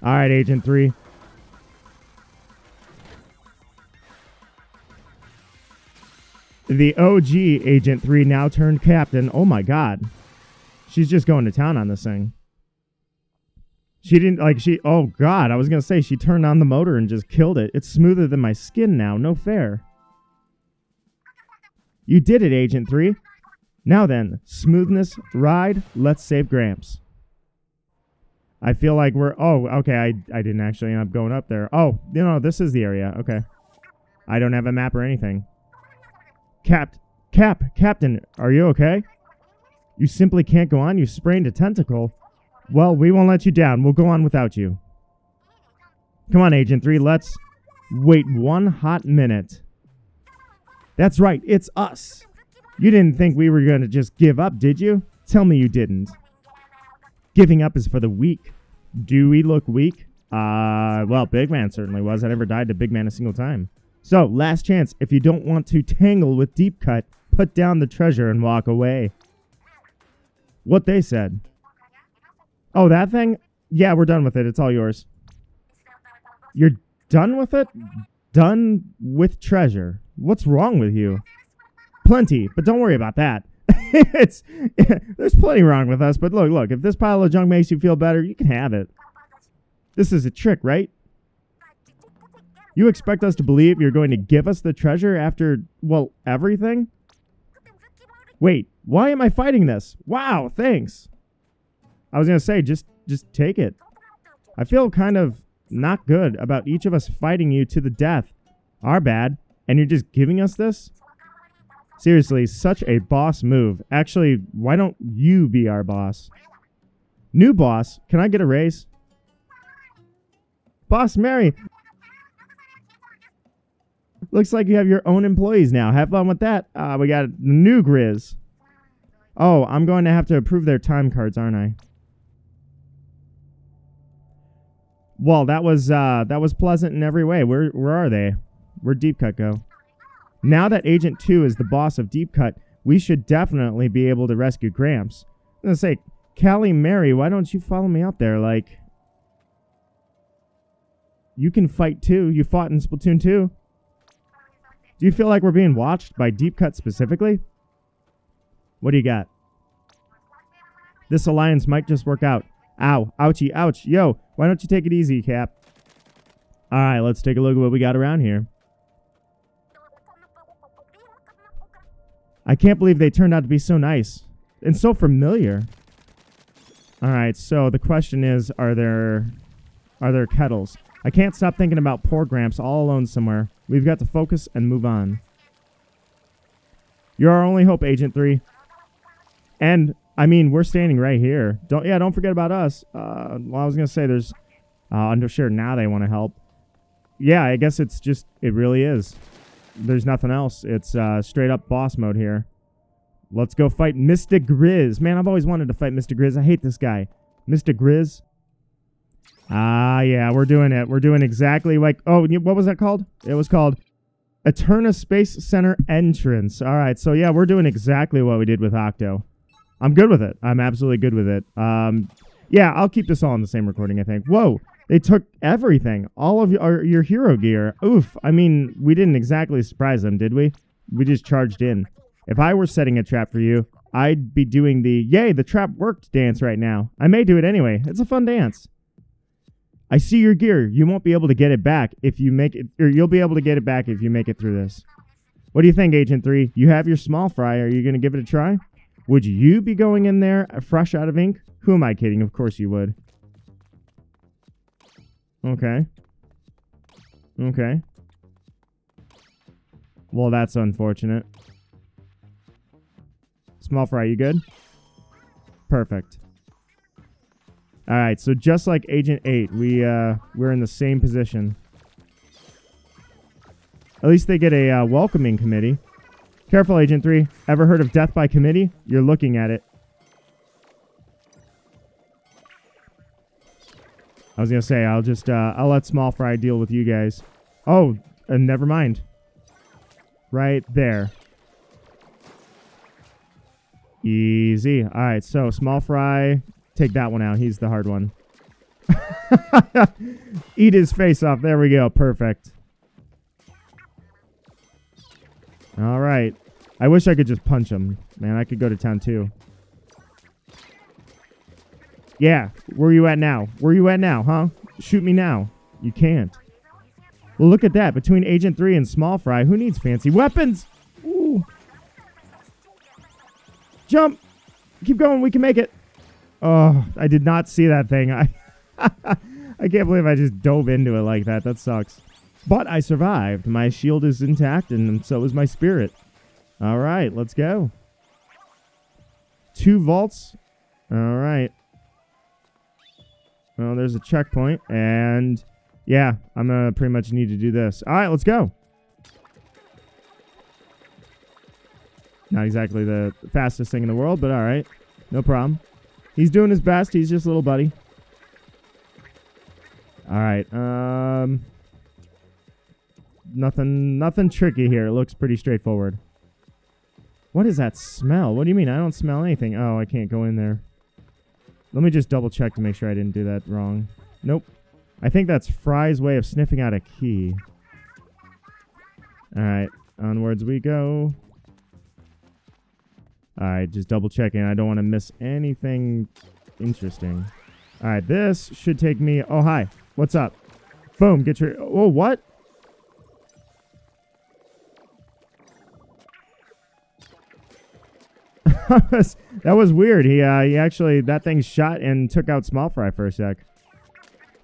All right, Agent 3. The OG Agent 3 now turned captain. Oh my god. She's just going to town on this thing. She didn't like she oh god, I was to say she turned on the motor and just killed it. It's smoother than my skin now. No fair. You did it, Agent 3. Now then, smoothness, ride, let's save Gramps. I feel like we're oh, okay, I I didn't actually end up going up there. Oh, you know, this is the area. Okay. I don't have a map or anything. Cap Cap, Captain, are you okay? You simply can't go on, you sprained a tentacle. Well, we won't let you down. We'll go on without you. Come on, Agent 3, let's wait one hot minute. That's right, it's us. You didn't think we were going to just give up, did you? Tell me you didn't. Giving up is for the weak. Do we look weak? Uh, well, Big Man certainly was. I never died to Big Man a single time. So, last chance. If you don't want to tangle with Deep Cut, put down the treasure and walk away. What they said. Oh, that thing? Yeah, we're done with it. It's all yours. You're done with it? Done with treasure. What's wrong with you? Plenty, but don't worry about that. it's there's plenty wrong with us, but look, look, if this pile of junk makes you feel better, you can have it. This is a trick, right? You expect us to believe you're going to give us the treasure after, well, everything? Wait, why am I fighting this? Wow, thanks. I was to say, just just take it. I feel kind of not good about each of us fighting you to the death. Our bad. And you're just giving us this? Seriously, such a boss move. Actually, why don't you be our boss? New boss, can I get a raise? Boss Marie, Looks like you have your own employees now. Have fun with that. Uh, we got new Grizz. Oh, I'm going to have to approve their time cards, aren't I? Well, that was uh, that was pleasant in every way. Where where are they? Where'd Deep Cut go? Now that Agent 2 is the boss of Deep Cut, we should definitely be able to rescue Gramps. I'm gonna say, Callie Marie, why don't you follow me out there? Like, you can fight too. You fought in Splatoon 2. Do you feel like we're being watched by Deep Cut specifically? What do you got? This alliance might just work out. Ow. Ouchie. Ouch. Yo, why don't you take it easy, Cap? Alright, let's take a look at what we got around here. I can't believe they turned out to be so nice. And so familiar. Alright, so the question is, are there are there kettles? I can't stop thinking about poor Gramps all alone somewhere. We've got to focus and move on. You're our only hope, Agent 3. And, I mean, we're standing right here. Don't Yeah, don't forget about us. Uh, well, I was to say there's... Uh, I'm sure now they want to help. Yeah, I guess it's just... It really is. There's nothing else. It's uh, straight up boss mode here. Let's go fight Mr. Grizz. Man, I've always wanted to fight Mr. Grizz. I hate this guy. Mr. Grizz. Ah, yeah, we're doing it. We're doing exactly like. Oh, what was that called? It was called Alterna Space Center Entrance. All right, so yeah, we're doing exactly what we did with Octo. I'm good with it. I'm absolutely good with it. Um, yeah, I'll keep this all in the same recording. I think. Whoa, they took everything, all of your your hero gear. Oof. I mean, we didn't exactly surprise them, did we? We just charged in. If I were setting a trap for you, I'd be doing the yay, the trap worked dance right now. I may do it anyway. It's a fun dance. I see your gear. You won't be able to get it back if you make it, or you'll be able to get it back if you make it through this. What do you think, Agent 3? You have your small fry. Are you going to give it a try? Would you be going in there fresh out of ink? Who am I kidding? Of course you would. Okay. Okay. Well, that's unfortunate. Small fry, you good? Perfect. All right, so just like Agent 8, we, uh, we're in the same position. At least they get a uh, welcoming committee. Careful, Agent 3. Ever heard of death by committee? You're looking at it. I was going to say, I'll just, uh, I'll let Small Fry deal with you guys. Oh, uh, never mind. Right there. Easy. All right, so Small Fry Take that one out. He's the hard one. Eat his face off. There we go. Perfect. All right. I wish I could just punch him. Man, I could go to town too. Yeah. Where you at now? Where you at now, huh? Shoot me now. You can't. Well, look at that. Between Agent 3 and Small Fry, who needs fancy weapons? Ooh. Jump. Keep going. We can make it. Oh, I did not see that thing. I I can't believe I just dove into it like that. That sucks. But I survived. My shield is intact, and so is my spirit. All right, let's go. Two vaults. All right. Well, there's a checkpoint, and yeah, I'm gonna pretty much need to do this. All right, let's go. Not exactly the fastest thing in the world, but all right, no problem. He's doing his best. He's just a little buddy. All right. Um, nothing, nothing tricky here. It looks pretty straightforward. What is that smell? What do you mean? I don't smell anything. Oh, I can't go in there. Let me just double check to make sure I didn't do that wrong. Nope. I think that's Fry's way of sniffing out a key. All right. Onwards we go. Alright, just double checking. I don't want to miss anything interesting. Alright, this should take me... Oh, hi. What's up? Boom. Get your. Oh, what? that was weird. He uh, he actually that thing shot and took out small fry for a sec.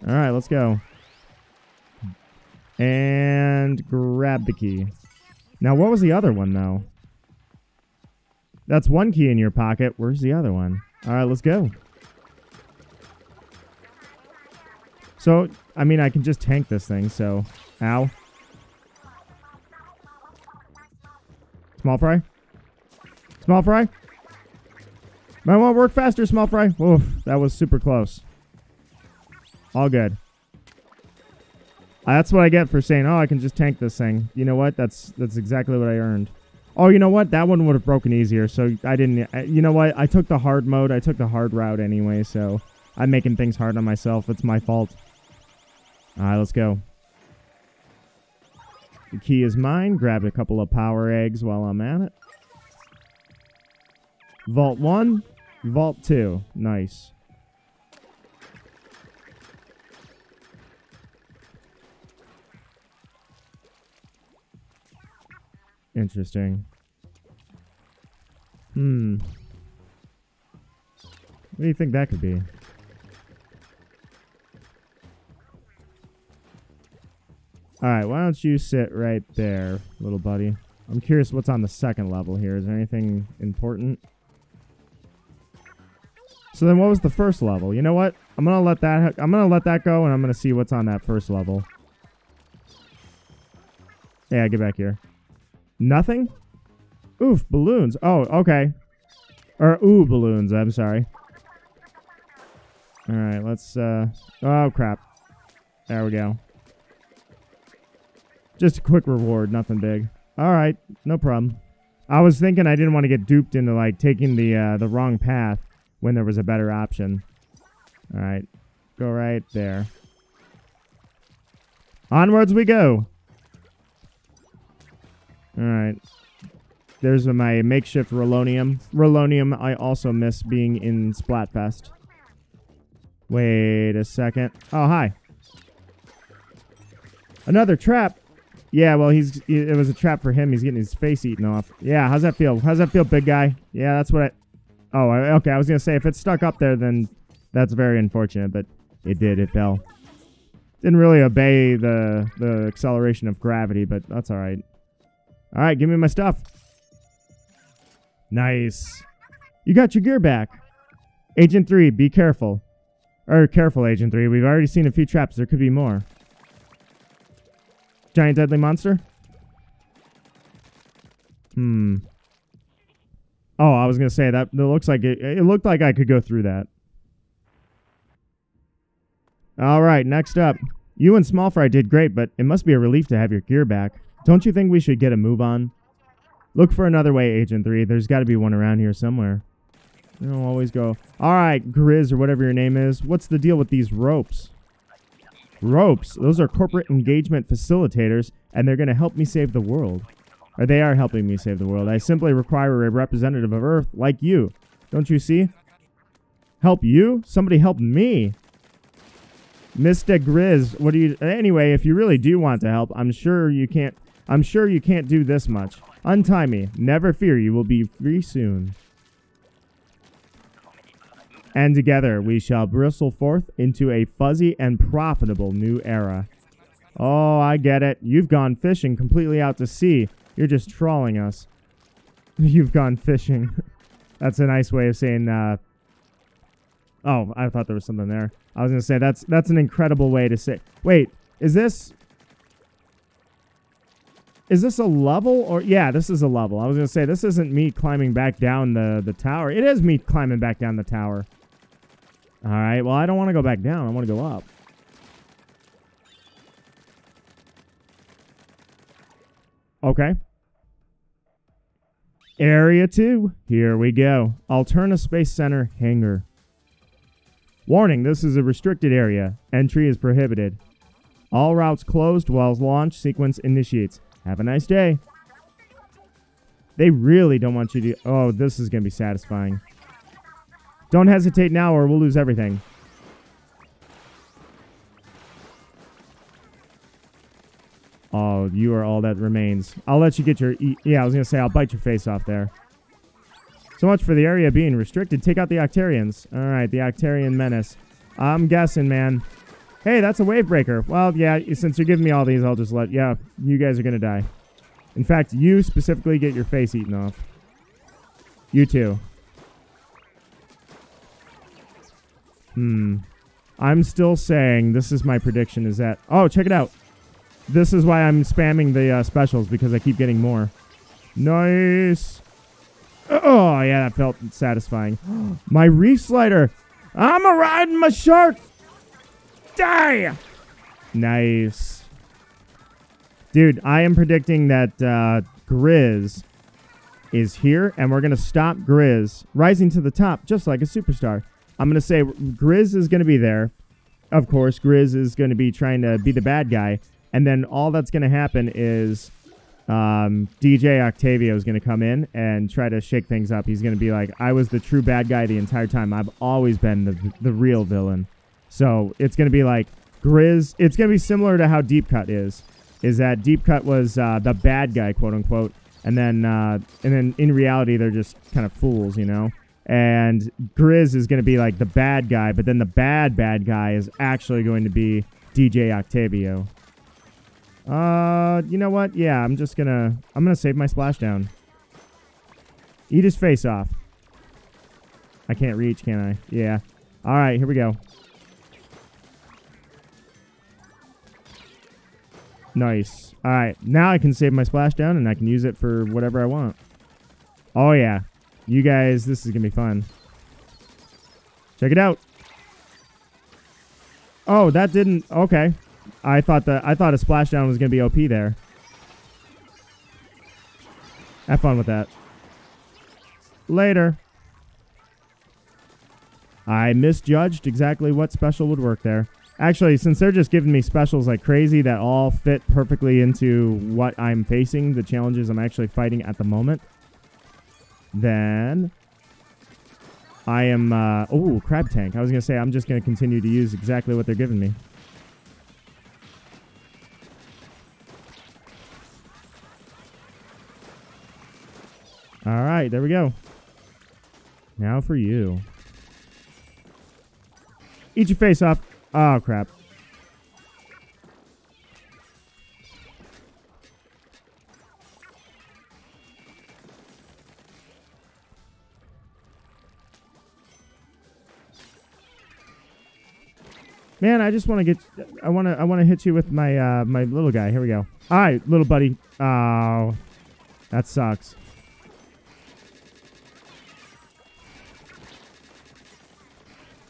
All right, let's go. And grab the key. Now, what was the other one though? That's one key in your pocket. Where's the other one? All right, let's go. So, I mean, I can just tank this thing, so... Ow. Small fry? Small fry? Might want to work faster, small fry. Oof, that was super close. All good. Uh, that's what I get for saying, oh, I can just tank this thing. You know what? That's that's exactly what I earned. Oh, you know what? That one would have broken easier, so I didn't... I, you know what? I took the hard mode. I took the hard route anyway, so... I'm making things hard on myself. It's my fault. Alright, let's go. The key is mine. Grab a couple of power eggs while I'm at it. Vault 1. Vault 2. Nice. Interesting. Hmm. What do you think that could be? Alright, why don't you sit right there, little buddy. I'm curious what's on the second level here. Is there anything important? So then what was the first level? You know what? I'm gonna let that I'm gonna let that go and I'm gonna see what's on that first level. Yeah, get back here. Nothing? Oof, balloons. Oh, okay. Or ooh balloons, I'm sorry. Alright, let's uh oh crap. There we go. Just a quick reward, nothing big. All right, no problem. I was thinking I didn't want to get duped into like taking the uh, the wrong path when there was a better option. All right, go right there. Onwards we go. All right. There's my makeshift Rolonium. Rolonium I also miss being in Splatfest. Wait a second. Oh, hi. Another trap. Yeah, well, he's it was a trap for him. He's getting his face eaten off. Yeah, how's that feel? How's that feel, big guy? Yeah, that's what I... Oh, okay, I was to say, if it's stuck up there, then that's very unfortunate, but it did. It fell. Didn't really obey the, the acceleration of gravity, but that's all right. All right, give me my stuff. Nice. You got your gear back. Agent 3, be careful. Or careful, Agent 3. We've already seen a few traps. There could be more. Giant deadly monster? Hmm. Oh, I was gonna say that. It looks like it. It looked like I could go through that. All right, next up. You and Small Fry did great, but it must be a relief to have your gear back. Don't you think we should get a move on? Look for another way, Agent 3. There's got to be one around here somewhere. You don't always go, all right, Grizz or whatever your name is. What's the deal with these ropes? Ropes. Those are corporate engagement facilitators, and they're going to help me save the world. Or they are helping me save the world. I simply require a representative of Earth like you. Don't you see? Help you? Somebody help me. Mr. Grizz, what do you... Anyway, if you really do want to help, I'm sure you can't... I'm sure you can't do this much. Untie me. Never fear, you will be free soon and together we shall bristle forth into a fuzzy and profitable new era. Oh, I get it. You've gone fishing completely out to sea. You're just trolling us. You've gone fishing. that's a nice way of saying, uh... Oh, I thought there was something there. I was going to say, that's that's an incredible way to say... Wait, is this... Is this a level or yeah, this is a level. I was gonna say this isn't me climbing back down the the tower. It is me climbing back down the tower. All right. Well, I don't want to go back down. I want to go up. Okay. Area 2. Here we go. Alterna Space Center hangar. Warning, this is a restricted area. Entry is prohibited. All routes closed while launch sequence initiates. Have a nice day. They really don't want you to... Oh, this is going to be satisfying. Don't hesitate now or we'll lose everything. Oh, you are all that remains. I'll let you get your. E yeah, I was gonna say I'll bite your face off there. So much for the area being restricted. Take out the Octarians. All right, the Octarian menace. I'm guessing, man. Hey, that's a wave breaker. Well, yeah, since you're giving me all these, I'll just let. Yeah, you guys are gonna die. In fact, you specifically get your face eaten off. You too. Hmm. I'm still saying this is my prediction. Is that? Oh, check it out. This is why I'm spamming the uh, specials because I keep getting more. Nice. Oh, yeah, that felt satisfying. my reef slider. I'm a riding my shark. Die. Nice. Dude, I am predicting that uh, Grizz is here, and we're going to stop Grizz rising to the top just like a superstar. I'm going to say Grizz is going to be there. Of course, Grizz is going to be trying to be the bad guy. And then all that's going to happen is um, DJ Octavio is going to come in and try to shake things up. He's going to be like, I was the true bad guy the entire time. I've always been the, the real villain. So it's going to be like Grizz. It's going to be similar to how Deep Cut is. Is that Deep Cut was uh, the bad guy, quote unquote, and then uh, and then in reality they're just kind of fools, you know. And Grizz is going to be like the bad guy, but then the bad bad guy is actually going to be DJ Octavio. Uh, you know what? Yeah, I'm just gonna I'm gonna save my splashdown. Eat his face off. I can't reach, can I? Yeah. All right, here we go. Nice. All right, now I can save my splashdown and I can use it for whatever I want. Oh yeah, you guys, this is gonna be fun. Check it out. Oh, that didn't. Okay, I thought that I thought a splashdown was gonna be OP there. Have fun with that. Later. I misjudged exactly what special would work there. Actually, since they're just giving me specials like crazy that all fit perfectly into what I'm facing, the challenges I'm actually fighting at the moment, then I am... Uh, oh, crab tank. I was going to say I'm just going to continue to use exactly what they're giving me. All right, there we go. Now for you. Eat your face off. Oh, crap. Man, I just want to get. I want to. I want to hit you with my uh, my little guy. Here we go. All right, little buddy. Oh, that sucks.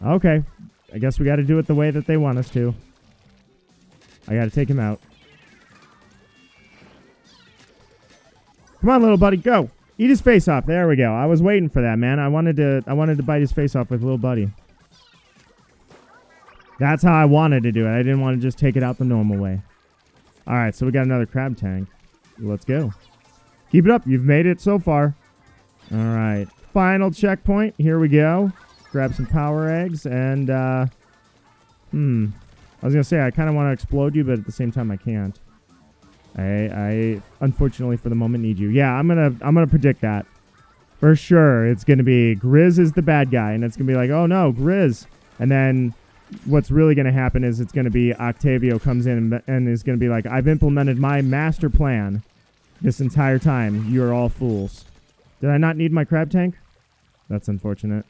Okay, I guess we got to do it the way that they want us to. I got to take him out. Come on, little buddy, go. Eat his face off. There we go. I was waiting for that, man. I wanted to I wanted to bite his face off with little buddy. That's how I wanted to do it. I didn't want to just take it out the normal way. All right, so we got another crab tank. Let's go. Keep it up. You've made it so far. All right. Final checkpoint. Here we go grab some power eggs, and, uh, hmm. I was going to say, I kind of want to explode you, but at the same time, I can't. I, I, unfortunately, for the moment, need you. Yeah, I'm going to, I'm going to predict that. For sure, it's going to be Grizz is the bad guy, and it's going to be like, oh no, Grizz. And then what's really going to happen is it's going to be Octavio comes in and, and is going to be like, I've implemented my master plan this entire time. You're all fools. Did I not need my crab tank? That's unfortunate.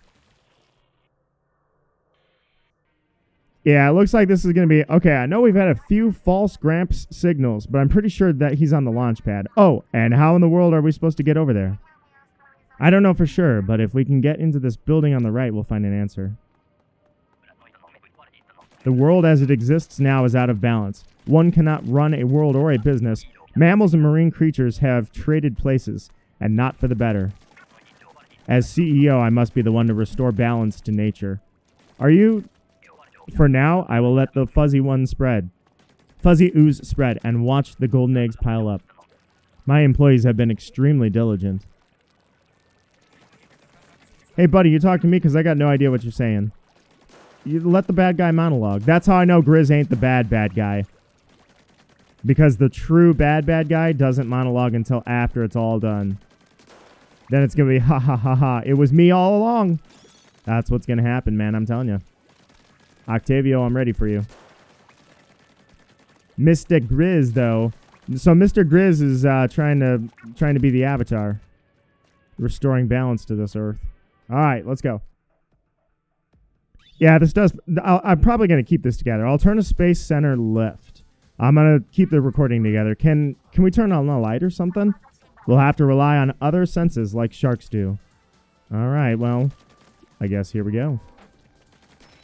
Yeah, it looks like this is going to be... Okay, I know we've had a few false Gramps signals, but I'm pretty sure that he's on the launch pad. Oh, and how in the world are we supposed to get over there? I don't know for sure, but if we can get into this building on the right, we'll find an answer. The world as it exists now is out of balance. One cannot run a world or a business. Mammals and marine creatures have traded places, and not for the better. As CEO, I must be the one to restore balance to nature. Are you for now, I will let the fuzzy one spread. Fuzzy ooze spread and watch the golden eggs pile up. My employees have been extremely diligent. Hey, buddy, you talk to me because I got no idea what you're saying. You let the bad guy monologue. That's how I know Grizz ain't the bad bad guy. Because the true bad bad guy doesn't monologue until after it's all done. Then it's going to be ha ha ha ha. It was me all along. That's what's going to happen, man. I'm telling you. Octavio, I'm ready for you. Mr. Grizz, though. So Mr. Grizz is uh, trying to trying to be the avatar, restoring balance to this Earth. All right, let's go. Yeah, this does. i am probably going to keep this together. Alterna Space Center Lift. I'm going to keep the recording together. Can can we turn on the light or something? We'll have to rely on other senses like sharks do. All right, well, I guess here we go.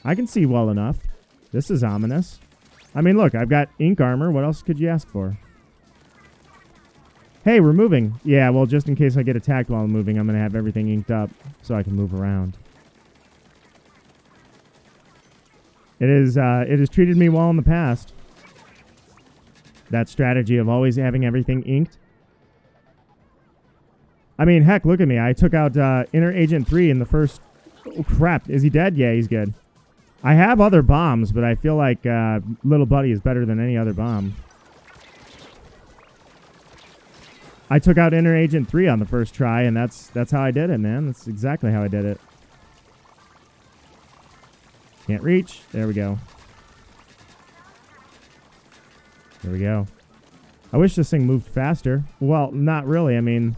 I can see well enough. This is ominous. I mean, look, I've got ink armor. What else could you ask for? Hey, we're moving. Yeah, well, just in case I get attacked while I'm moving, I'm going to have everything inked up so I can move around. It is. Uh, it has treated me well in the past. That strategy of always having everything inked. I mean, heck, look at me. I took out uh, Inner Agent 3 in the first... Oh, crap. Is he dead? Yeah, he's good. I have other bombs, but I feel like uh, Little Buddy is better than any other bomb. I took out Inner Agent 3 on the first try, and that's that's how I did it, man. That's exactly how I did it. Can't reach. There we go. There we go. I wish this thing moved faster. Well, not really. I mean...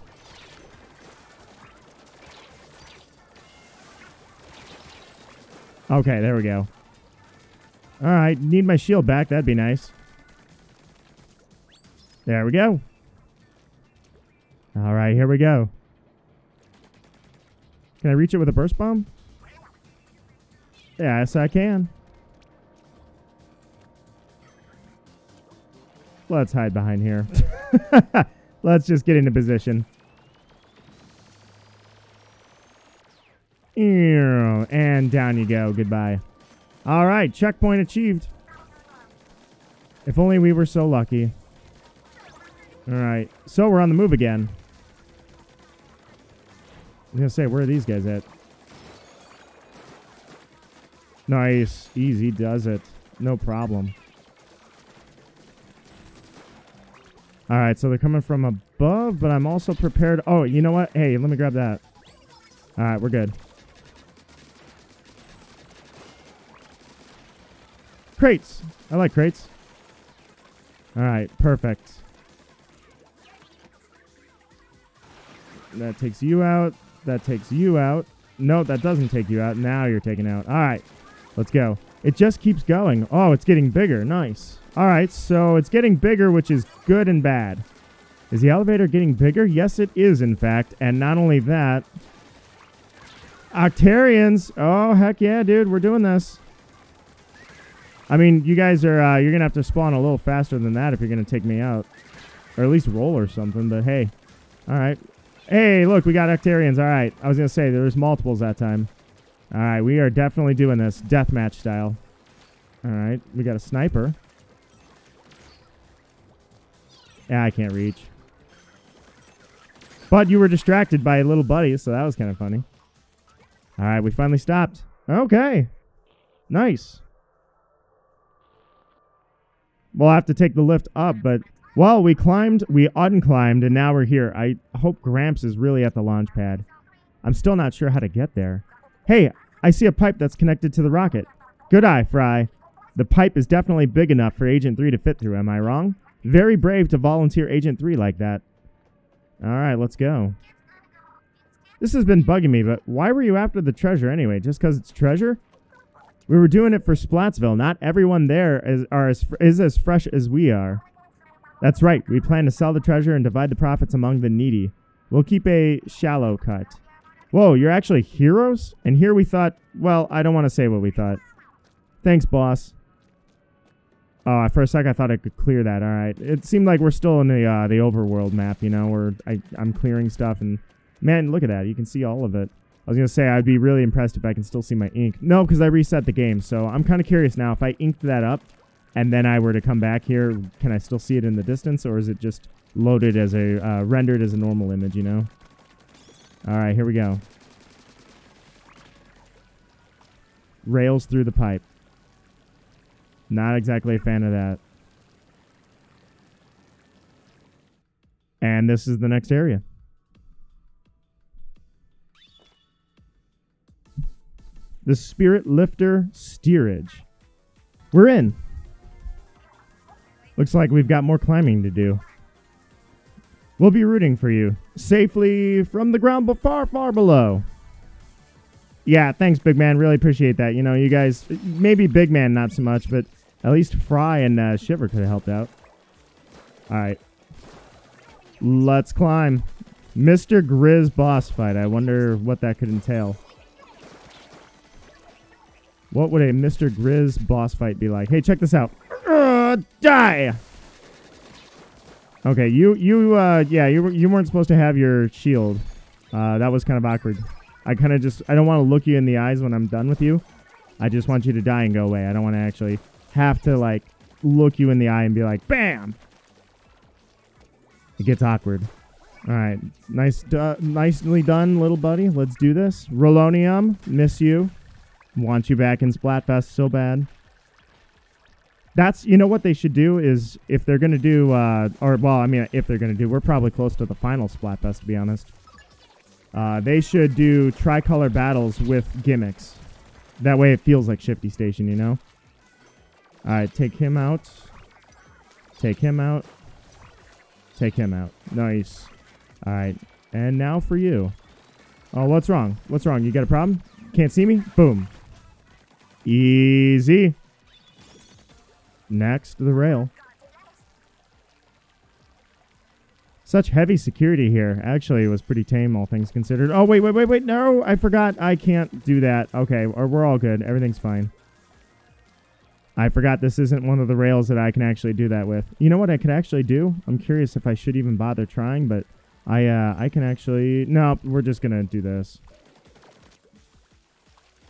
Okay, there we go. Alright, need my shield back. That'd be nice. There we go. Alright, here we go. Can I reach it with a burst bomb? Yes, I can. Let's hide behind here. Let's just get into position. And down you go. Goodbye. All right, checkpoint achieved. If only we were so lucky. All right, so we're on the move again. I was going to say, where are these guys at? Nice. Easy does it. No problem. All right, so they're coming from above, but I'm also prepared. Oh, you know what? Hey, let me grab that. All right, we're good. Crates. I like crates. All right, perfect. That takes you out. That takes you out. No, that doesn't take you out. Now you're taken out. All right. Let's go. It just keeps going. Oh, it's getting bigger. Nice. All right, so it's getting bigger, which is good and bad. Is the elevator getting bigger? Yes, it is, in fact. And not only that, Octarians. Oh, heck yeah, dude. We're doing this. I mean, you guys are, uh, you're going to have to spawn a little faster than that if you're going to take me out. Or at least roll or something, but hey. All right. Hey, look, we got Octarians. All right. I was going to say, there was multiples that time. All right, we are definitely doing this deathmatch style. All right, we got a sniper. Yeah, I can't reach. But you were distracted by little buddies, so that was kind of funny. All right, we finally stopped. Okay. Nice. We'll have to take the lift up, but... Well, we climbed, we unclimbed, and now we're here. I hope Gramps is really at the launch pad. I'm still not sure how to get there. Hey, I see a pipe that's connected to the rocket. Good eye, Frye. The pipe is definitely big enough for Agent 3 to fit through, am I wrong? Very brave to volunteer Agent 3 like that. Alright, let's go. This has been bugging me, but why were you after the treasure anyway? Just because it's treasure? We were doing it for Splatsville. Not everyone there is, are as, is as fresh as we are. That's right. We plan to sell the treasure and divide the profits among the needy. We'll keep a shallow cut. Whoa, you're actually heroes? And here we thought, well, I don't want to say what we thought. Thanks, boss. Oh, for a sec I thought I could clear that. All right. It seemed like we're still in the uh, the overworld map, you know, where I, I'm clearing stuff. And, man, look at that. You can see all of it. I was going to say I'd be really impressed if I can still see my ink. No, because I reset the game. So I'm kind of curious now. If I inked that up and then I were to come back here, can I still see it in the distance? Or is it just loaded as a, uh, rendered as a normal image, you know? All right, here we go. Rails through the pipe. Not exactly a fan of that. And this is the next area. The Spirit Lifter Steerage. We're in. Looks like we've got more climbing to do. We'll be rooting for you. Safely from the ground but far, far below. Yeah, thanks, Big Man. Really appreciate that. You know, you guys, maybe Big Man not so much, but at least Frye and uh, Shiver could have helped out. All right. Let's climb. Mr. Grizz boss fight. I wonder what that could entail. What would a Mr. Grizz boss fight be like? Hey, check this out. Uh, die! Okay, you, you, uh, yeah, you, you weren't supposed to have your shield. Uh, that was kind of awkward. I kind of just, I don't want to look you in the eyes when I'm done with you. I just want you to die and go away. I don't want to actually have to, like, look you in the eye and be like, BAM! It gets awkward. All right, nice, nicely done, little buddy. Let's do this. Rolonium, miss you. Want you back in Splatfest so bad. That's you know what they should do is if they're gonna do uh, or well I mean if they're gonna do we're probably close to the final Splatfest to be honest. Uh, they should do tricolor battles with gimmicks. That way it feels like Shifty Station, you know. All right, take him out. Take him out. Take him out. Nice. All right, and now for you. Oh, what's wrong? What's wrong? You got a problem? Can't see me? Boom. Easy. Next, to the rail. Such heavy security here. Actually, it was pretty tame, all things considered. Oh, wait, wait, wait, wait. No, I forgot. I can't do that. Okay, we're all good. Everything's fine. I forgot this isn't one of the rails that I can actually do that with. You know what I could actually do? I'm curious if I should even bother trying, but I uh, I can actually... No, we're just going to do this.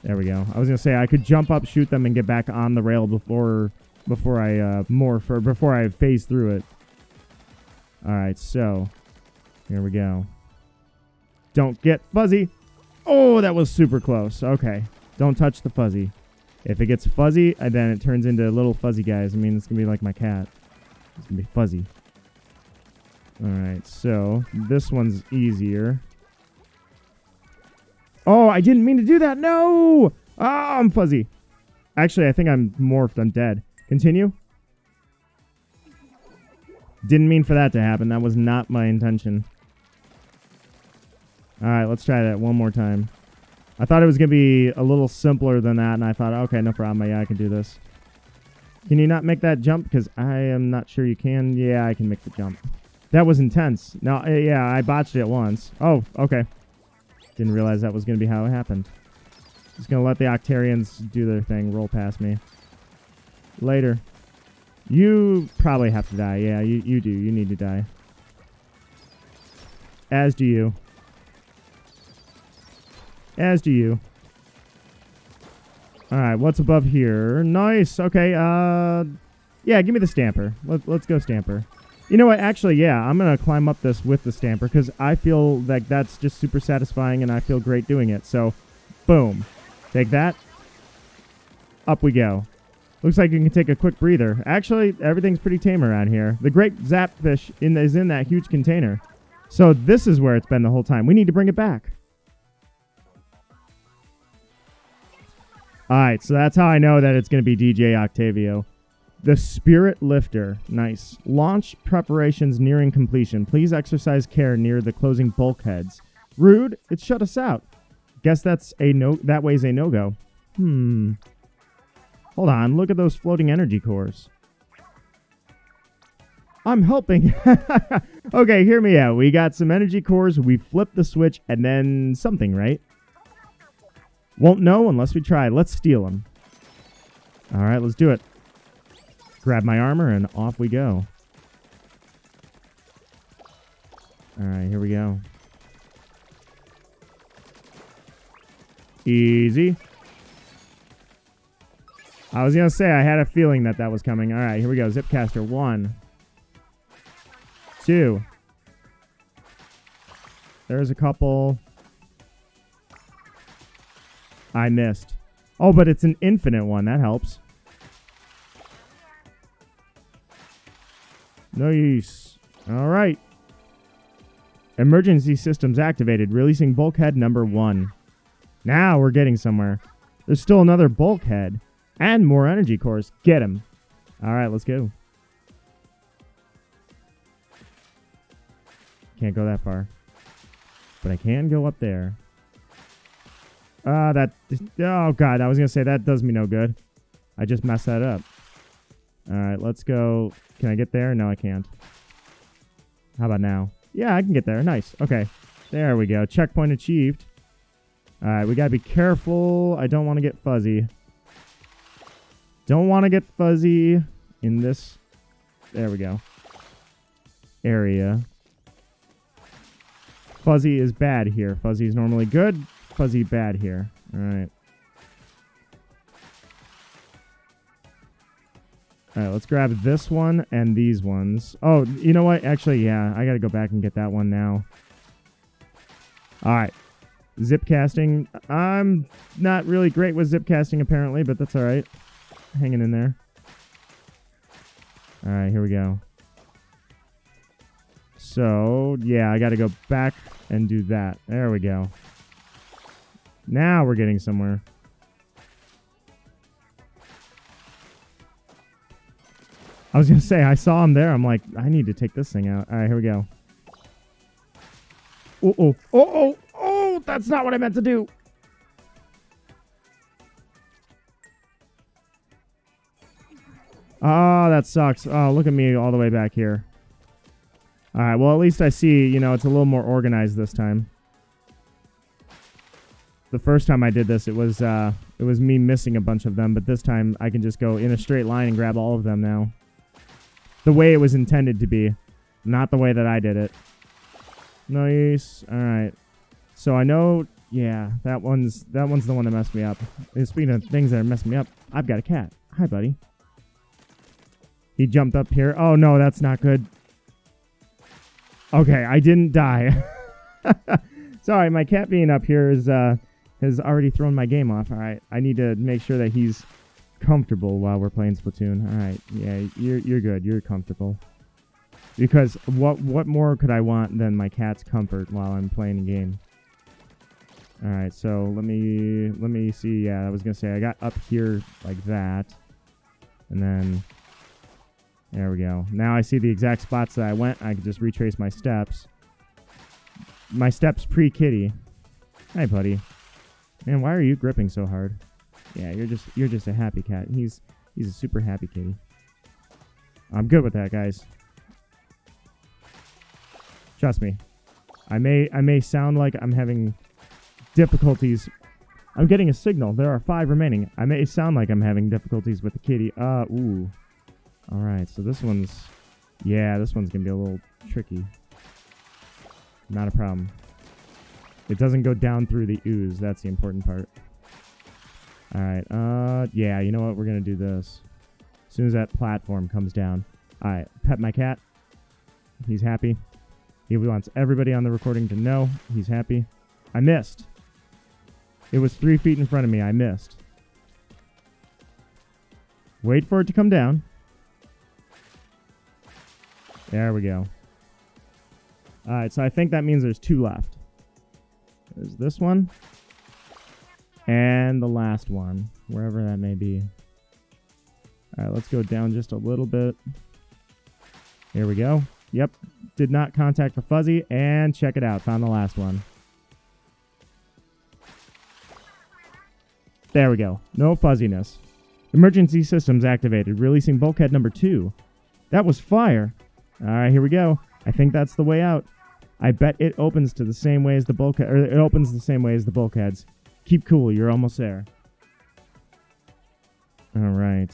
There we go. I was gonna say I could jump up, shoot them, and get back on the rail before before I uh, morph or before I phase through it. All right, so here we go. Don't get fuzzy. Oh, that was super close. Okay, don't touch the fuzzy. If it gets fuzzy, then it turns into little fuzzy guys. I mean, it's gonna be like my cat. It's gonna be fuzzy. All right, so this one's easier. Oh, I didn't mean to do that. No! Oh, I'm fuzzy. Actually, I think I'm morphed. I'm dead. Continue. Didn't mean for that to happen. That was not my intention. Alright, let's try that one more time. I thought it was going to be a little simpler than that, and I thought, okay, no problem. Yeah, I can do this. Can you not make that jump? Because I am not sure you can. Yeah, I can make the jump. That was intense. No, uh, yeah, I botched it once. Oh, okay. Didn't realize that was going to be how it happened. Just going to let the Octarians do their thing, roll past me. Later. You probably have to die. Yeah, you, you do. You need to die. As do you. As do you. Alright, what's above here? Nice. Okay, uh... Yeah, give me the stamper. Let, let's go stamper. You know what? Actually, yeah, I'm to climb up this with the stamper because I feel like that's just super satisfying and I feel great doing it. So, boom. Take that. Up we go. Looks like you can take a quick breather. Actually, everything's pretty tame around here. The great zapfish in, is in that huge container. So this is where it's been the whole time. We need to bring it back. All right, so that's how I know that it's going to be DJ Octavio. The Spirit Lifter. Nice. Launch preparations nearing completion. Please exercise care near the closing bulkheads. Rude. It shut us out. Guess that's a no. That way's a no go. Hmm. Hold on. Look at those floating energy cores. I'm helping. okay, hear me out. We got some energy cores. We flip the switch and then something, right? Won't know unless we try. Let's steal them. All right, let's do it. Grab my armor, and off we go. Alright, here we go. Easy. I was going to say, I had a feeling that that was coming. All right, here we go. Zipcaster. One. Two. There's a couple. I missed. Oh, but it's an infinite one. That helps. Nice. All right. Emergency systems activated, releasing bulkhead number one. Now we're getting somewhere. There's still another bulkhead and more energy cores. Get him. All right, let's go. Can't go that far. But I can go up there. Ah, uh, that... Oh, God. I was going to say that does me no good. I just messed that up. All right, let's go. Can I get there? No, I can't. How about now? Yeah, I can get there. Nice. Okay. There we go. Checkpoint achieved. All right, we got to be careful. I don't want to get fuzzy. Don't want to get fuzzy in this. There we go. Area. Fuzzy is bad here. Fuzzy is normally good. Fuzzy bad here. All right. All right, let's grab this one and these ones. Oh, you know what? Actually, yeah, I got to go back and get that one now. All right. Zip casting. I'm not really great with zip casting, apparently, but that's all right. Hanging in there. All right, here we go. So, yeah, I got to go back and do that. There we go. Now we're getting somewhere. I was to say, I saw him there. I'm like, I need to take this thing out. All right, here we go. Oh, oh, oh, oh, oh, that's not what I meant to do. Oh, that sucks. Oh, look at me all the way back here. All right, well, at least I see, you know, it's a little more organized this time. The first time I did this, it was uh, it was me missing a bunch of them, but this time I can just go in a straight line and grab all of them now the way it was intended to be, not the way that I did it. Nice. All right. So I know, yeah, that one's that one's the one that messed me up. And speaking of things that are messing me up, I've got a cat. Hi, buddy. He jumped up here. Oh no, that's not good. Okay, I didn't die. Sorry, my cat being up here is uh has already thrown my game off. All right, I need to make sure that he's comfortable while we're playing Splatoon. All right, yeah, you're you're good. You're comfortable. Because what what more could I want than my cat's comfort while I'm playing a game? All right, so let me let me see. Yeah, I was gonna say I got up here like that, and then there we go. Now I see the exact spots that I went. I can just retrace my steps. My steps pre-kitty. Hi, buddy. Man, why are you gripping so hard? Yeah, you're just you're just a happy cat. He's he's a super happy kitty. I'm good with that, guys. Trust me. I may I may sound like I'm having difficulties. I'm getting a signal. There are five remaining. I may sound like I'm having difficulties with the kitty. Uh, ooh. All right, so this one's, yeah, this one's gonna be a little tricky. Not a problem. It doesn't go down through the ooze. That's the important part. All right. Uh, yeah. You know what? We're gonna do this. As soon as that platform comes down. All right. Pet my cat. He's happy. He wants everybody on the recording to know he's happy. I missed. It was three feet in front of me. I missed. Wait for it to come down. There we go. All right, so I think that means there's two left. There's this one. And the last one, wherever that may be. All right, let's go down just a little bit. Here we go. Yep, did not contact the fuzzy. And check it out, found the last one. There we go. No fuzziness. Emergency systems activated, releasing bulkhead number two. That was fire. All right, here we go. I think that's the way out. I bet it opens to the same way as the bulkhead, or it opens the same way as the bulkheads. Keep cool. You're almost there. All right.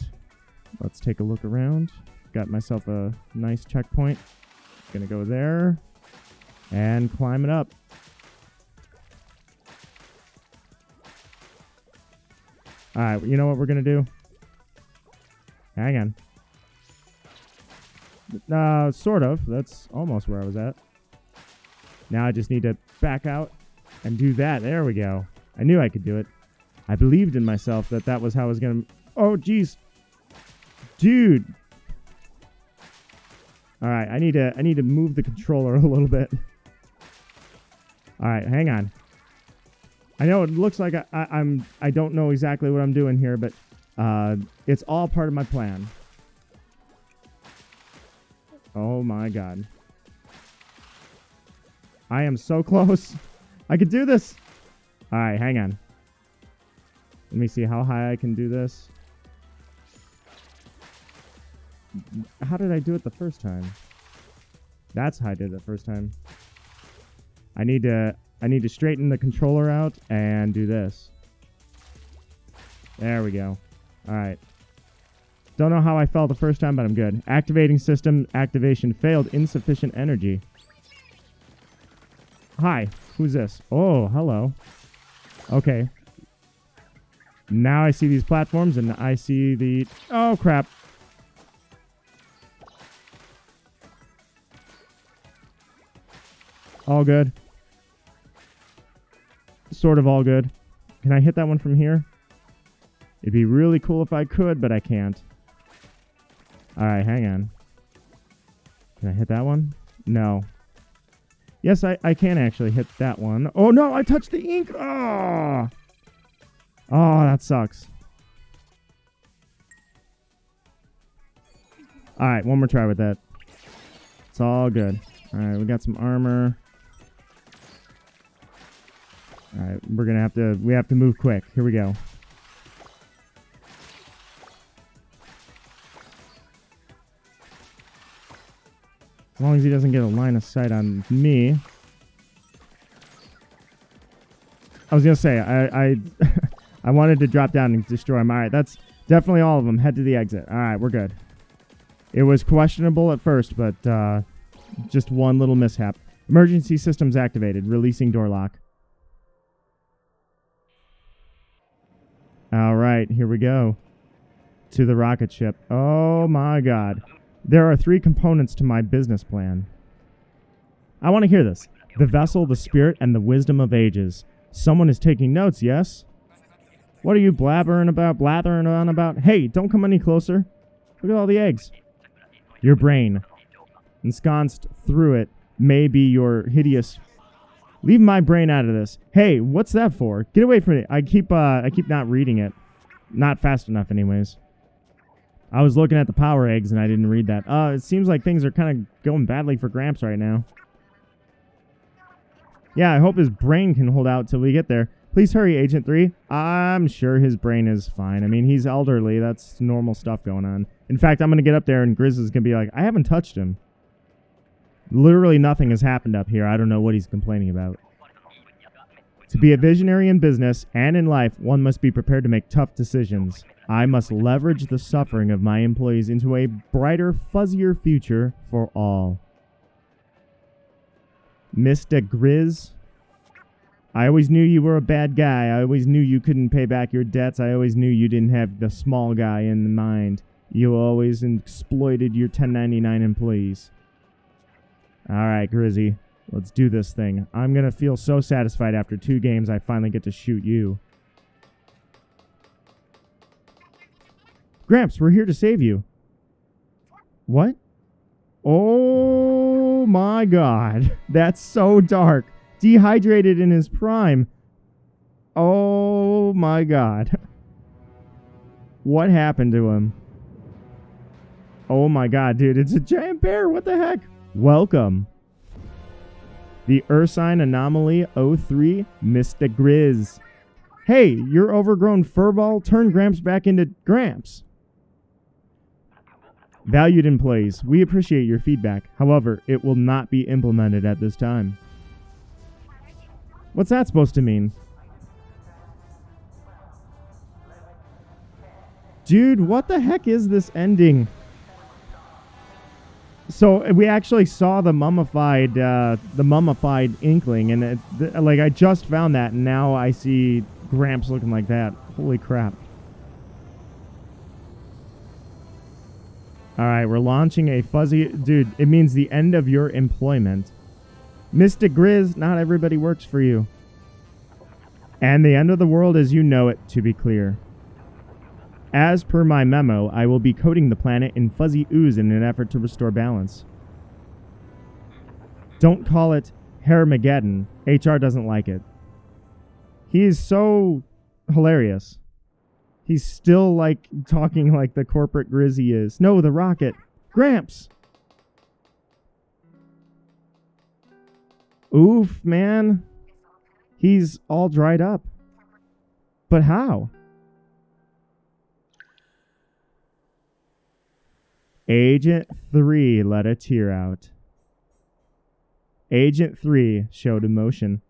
Let's take a look around. Got myself a nice checkpoint. Gonna go there and climb it up. All right, you know what we're gonna do? Hang on. Uh, sort of. That's almost where I was at. Now I just need to back out and do that. There we go. I knew I could do it. I believed in myself that that was how I was going to... Oh, jeez. Dude. All right, I need to I need to move the controller a little bit. All right, hang on. I know it looks like I, I, I'm. I don't know exactly what I'm doing here, but uh, it's all part of my plan. Oh my god. I am so close. I could do this. All right, hang on. Let me see how high I can do this. How did I do it the first time? That's how I did it the first time. I need to I need to straighten the controller out and do this. There we go. All right. Don't know how I fell the first time, but I'm good. Activating system activation failed. Insufficient energy. Hi. Who's this? Oh, hello. Okay. Now I see these platforms and I see the... Oh, crap. All good. Sort of all good. Can I hit that one from here? It'd be really cool if I could, but I can't. Alright, hang on. Can I hit that one? No. Yes, I, I can actually hit that one. Oh, no, I touched the ink! Oh! Oh, that sucks. Alright, one more try with that. It's all good. Alright, we got some armor. Alright, we're gonna have to, we have to move quick. Here we go. As long as he doesn't get a line of sight on me. I was gonna say, I, I, I wanted to drop down and destroy him. Alright, that's definitely all of them. Head to the exit. Alright, we're good. It was questionable at first, but, uh, just one little mishap. Emergency systems activated. Releasing door lock. All right, here we go. To the rocket ship. Oh my god. There are three components to my business plan. I want to hear this. The vessel, the spirit, and the wisdom of ages. Someone is taking notes, yes? What are you blabbering about, blathering on about? Hey, don't come any closer. Look at all the eggs. Your brain, ensconced through it, may be your hideous Leave my brain out of this. Hey, what's that for? Get away from it. I keep uh I keep not reading it. Not fast enough anyways. I was looking at the power eggs and I didn't read that. Uh it seems like things are kind of going badly for Gramps right now. Yeah, I hope his brain can hold out till we get there. Please hurry, Agent 3. I'm sure his brain is fine. I mean, he's elderly. That's normal stuff going on. In fact, I'm going to get up there and Grizz is going to be like, I haven't touched him. Literally nothing has happened up here. I don't know what he's complaining about. To be a visionary in business and in life, one must be prepared to make tough decisions. I must leverage the suffering of my employees into a brighter, fuzzier future for all. Mr. Grizz, I always knew you were a bad guy. I always knew you couldn't pay back your debts. I always knew you didn't have the small guy in mind. You always exploited your 1099 employees. All right, Grizzy, let's do this thing. I'm going to feel so satisfied after two games I finally get to shoot you. Gramps, we're here to save you. What? Oh my god. That's so dark. Dehydrated in his prime. Oh my god. What happened to him? Oh my god, dude. It's a giant bear. What the heck? Welcome. The Ursine Anomaly 03, Mr. Grizz. Hey, your overgrown furball turned Gramps back into Gramps. Valued employees, we appreciate your feedback. However, it will not be implemented at this time. What's that supposed to mean? Dude, what the heck is this ending? so we actually saw the mummified uh, the mummified inkling and it, th- like i just found that and now i see gramps looking like that holy crap all right we're launching a fuzzy dude it means the end of your employment Mr. Grizz not everybody works for you and the end of the world as you know it to be clear as per my memo, I will be coating the planet in fuzzy ooze in an effort to restore balance. Don't call it Harmageddon. HR doesn't like it. He is so hilarious. He's still like talking like the corporate Grizzy is. No, the rocket. Gramps. Oof, man. He's all dried up. But how? Agent 3 let a tear out. Agent 3 showed emotion.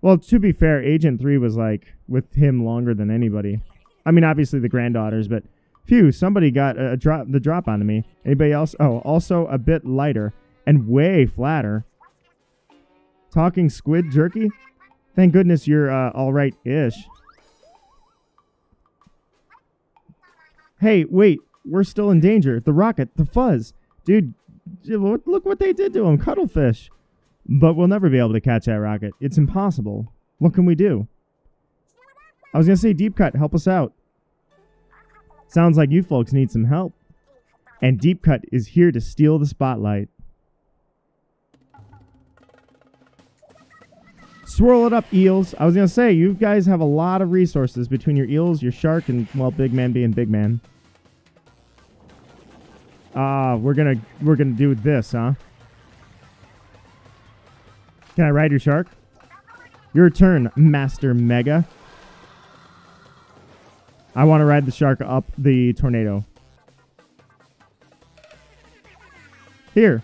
Well, to be fair, Agent 3 was like with him longer than anybody. I mean, obviously the granddaughters, but phew, somebody got a, drop the drop onto me. Anybody else? Oh, also a bit lighter and way flatter. Talking squid jerky? Thank goodness you're uh, all right-ish. Hey, wait, we're still in danger. The rocket, the fuzz. Dude, look what they did to him. Cuttlefish. But we'll never be able to catch that rocket. It's impossible. What can we do? I was going to say, Deep Cut, help us out. Sounds like you folks need some help. And Deep Cut is here to steal the spotlight. Swirl it up, eels. I was going to say, you guys have a lot of resources between your eels, your shark, and, well, Big Man being Big Man. Ah, uh, we're gonna we're gonna do this, huh? Can I ride your shark? Your turn, Master Mega. I want to ride the shark up the tornado. Here.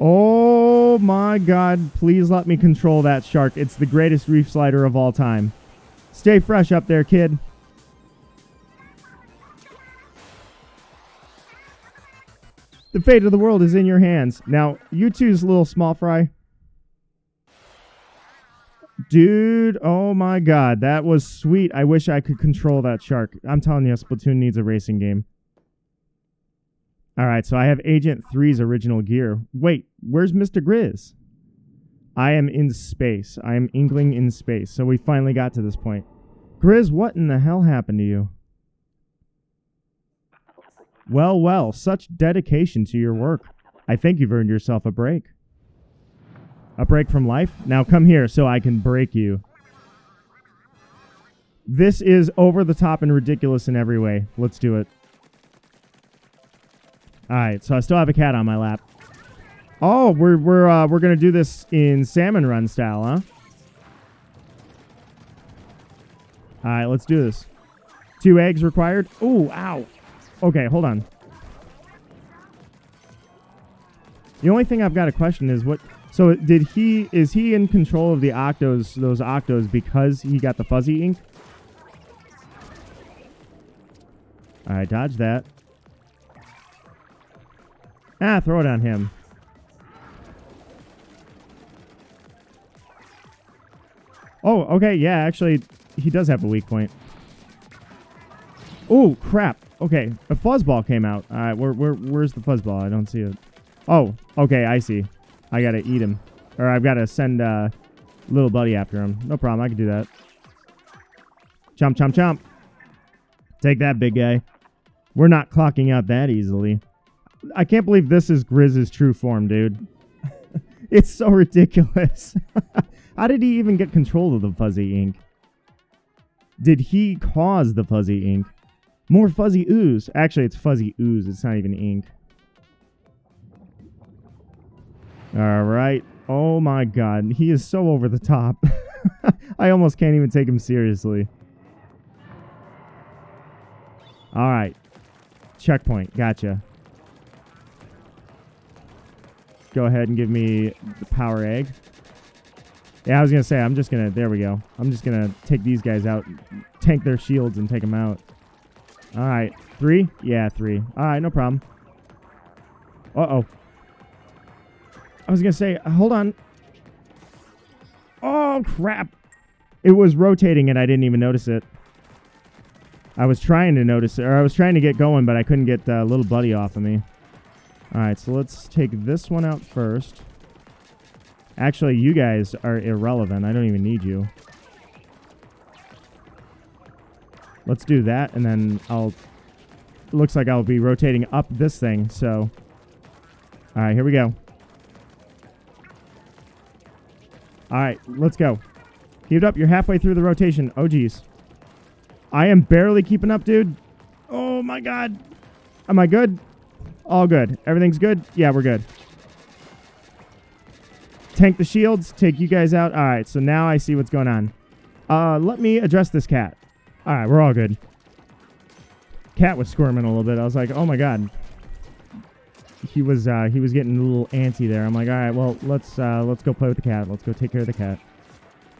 Oh my god, please let me control that shark. It's the greatest reef slider of all time. Stay fresh up there, kid. The fate of the world is in your hands. Now, you two's little small fry. Dude, oh my god, that was sweet. I wish I could control that shark. I'm telling you, Splatoon needs a racing game. Alright, so I have Agent 3's original gear. Wait, where's Mr. Grizz? I am in space. I am Inkling in space. So we finally got to this point. Grizz, what in the hell happened to you? Well, well, such dedication to your work. I think you've earned yourself a break. A break from life? Now come here so I can break you. This is over the top and ridiculous in every way. Let's do it. All right, so I still have a cat on my lap. Oh, we're we're uh, we're gonna do this in salmon run style, huh? All right, let's do this. Two eggs required. Ooh, ow. Okay, hold on. The only thing I've got a question is what. So did he? Is he in control of the octos? Those octos because he got the fuzzy ink. All right, dodge that. Ah, throw it on him. Oh, okay, yeah, actually, he does have a weak point. Oh, crap. Okay, a fuzzball came out. All right, where, where, where's the fuzzball? I don't see it. Oh, okay, I see. I gotta eat him. Or I've gotta send uh, little buddy after him. No problem, I can do that. Chomp, chomp, chomp. Take that, big guy. We're not clocking out that easily. I can't believe this is Grizz's true form, dude. it's so ridiculous. How did he even get control of the fuzzy ink? Did he cause the fuzzy ink? More fuzzy ooze. Actually, it's fuzzy ooze. It's not even ink. All right. Oh my god. He is so over the top. I almost can't even take him seriously. All right. Checkpoint. Gotcha. Go ahead and give me the power egg. Yeah, I was going to say, I'm just going to... There we go. I'm just going to take these guys out, tank their shields, and take them out. All right. Three? Yeah, three. All right, no problem. Uh-oh. I was going to say, hold on. Oh, crap. It was rotating and I didn't even notice it. I was trying to notice it, or I was trying to get going, but I couldn't get uh, little buddy off of me. All right, so let's take this one out first. Actually, you guys are irrelevant. I don't even need you. Let's do that, and then I'll... Looks like I'll be rotating up this thing, so... Alright, here we go. All right, let's go. Keep it up. You're halfway through the rotation. Oh, geez. I am barely keeping up, dude. Oh, my God. Am I good? All good. Everything's good? Yeah, we're good. Tank the shields. Take you guys out. All right, so now I see what's going on. Uh, let me address this cat. All right, we're all good. Cat was squirming a little bit. I was like, oh, my God. He was uh, he was getting a little antsy there. I'm like, all right, well, let's uh, let's go play with the cat. Let's go take care of the cat.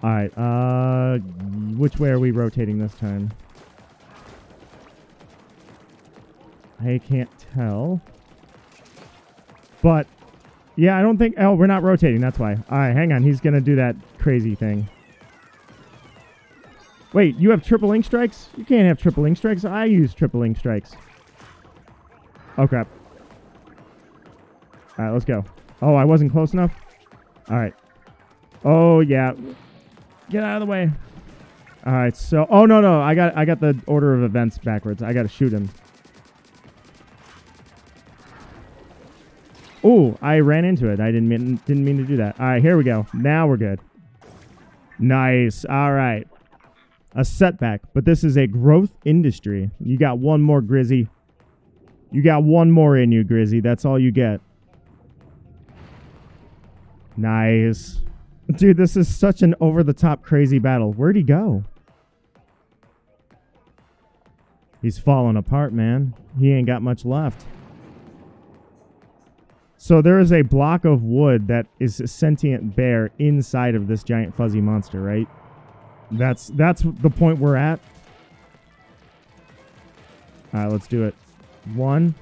All right. Uh, which way are we rotating this time? I can't tell. But, yeah, I don't think... Oh, we're not rotating. That's why. All right, hang on. He's going to do that crazy thing. Wait, you have triple ink strikes? You can't have triple ink strikes. I use triple ink strikes. Oh, crap. All right, let's go. Oh, I wasn't close enough? All right. Oh, yeah. Get out of the way. All right, so... Oh, no, no. I got I got the order of events backwards. I got to shoot him. Oh, I ran into it. I didn't mean didn't mean to do that. All right, here we go. Now we're good. Nice. All right. A setback, but this is a growth industry. You got one more Grizzy. You got one more in you, Grizzy. That's all you get. Nice. Dude, this is such an over-the-top crazy battle. Where'd he go? He's falling apart, man. He ain't got much left. So there is a block of wood that is a sentient bear inside of this giant fuzzy monster, right? That's that's the point we're at. All right, let's do it. One,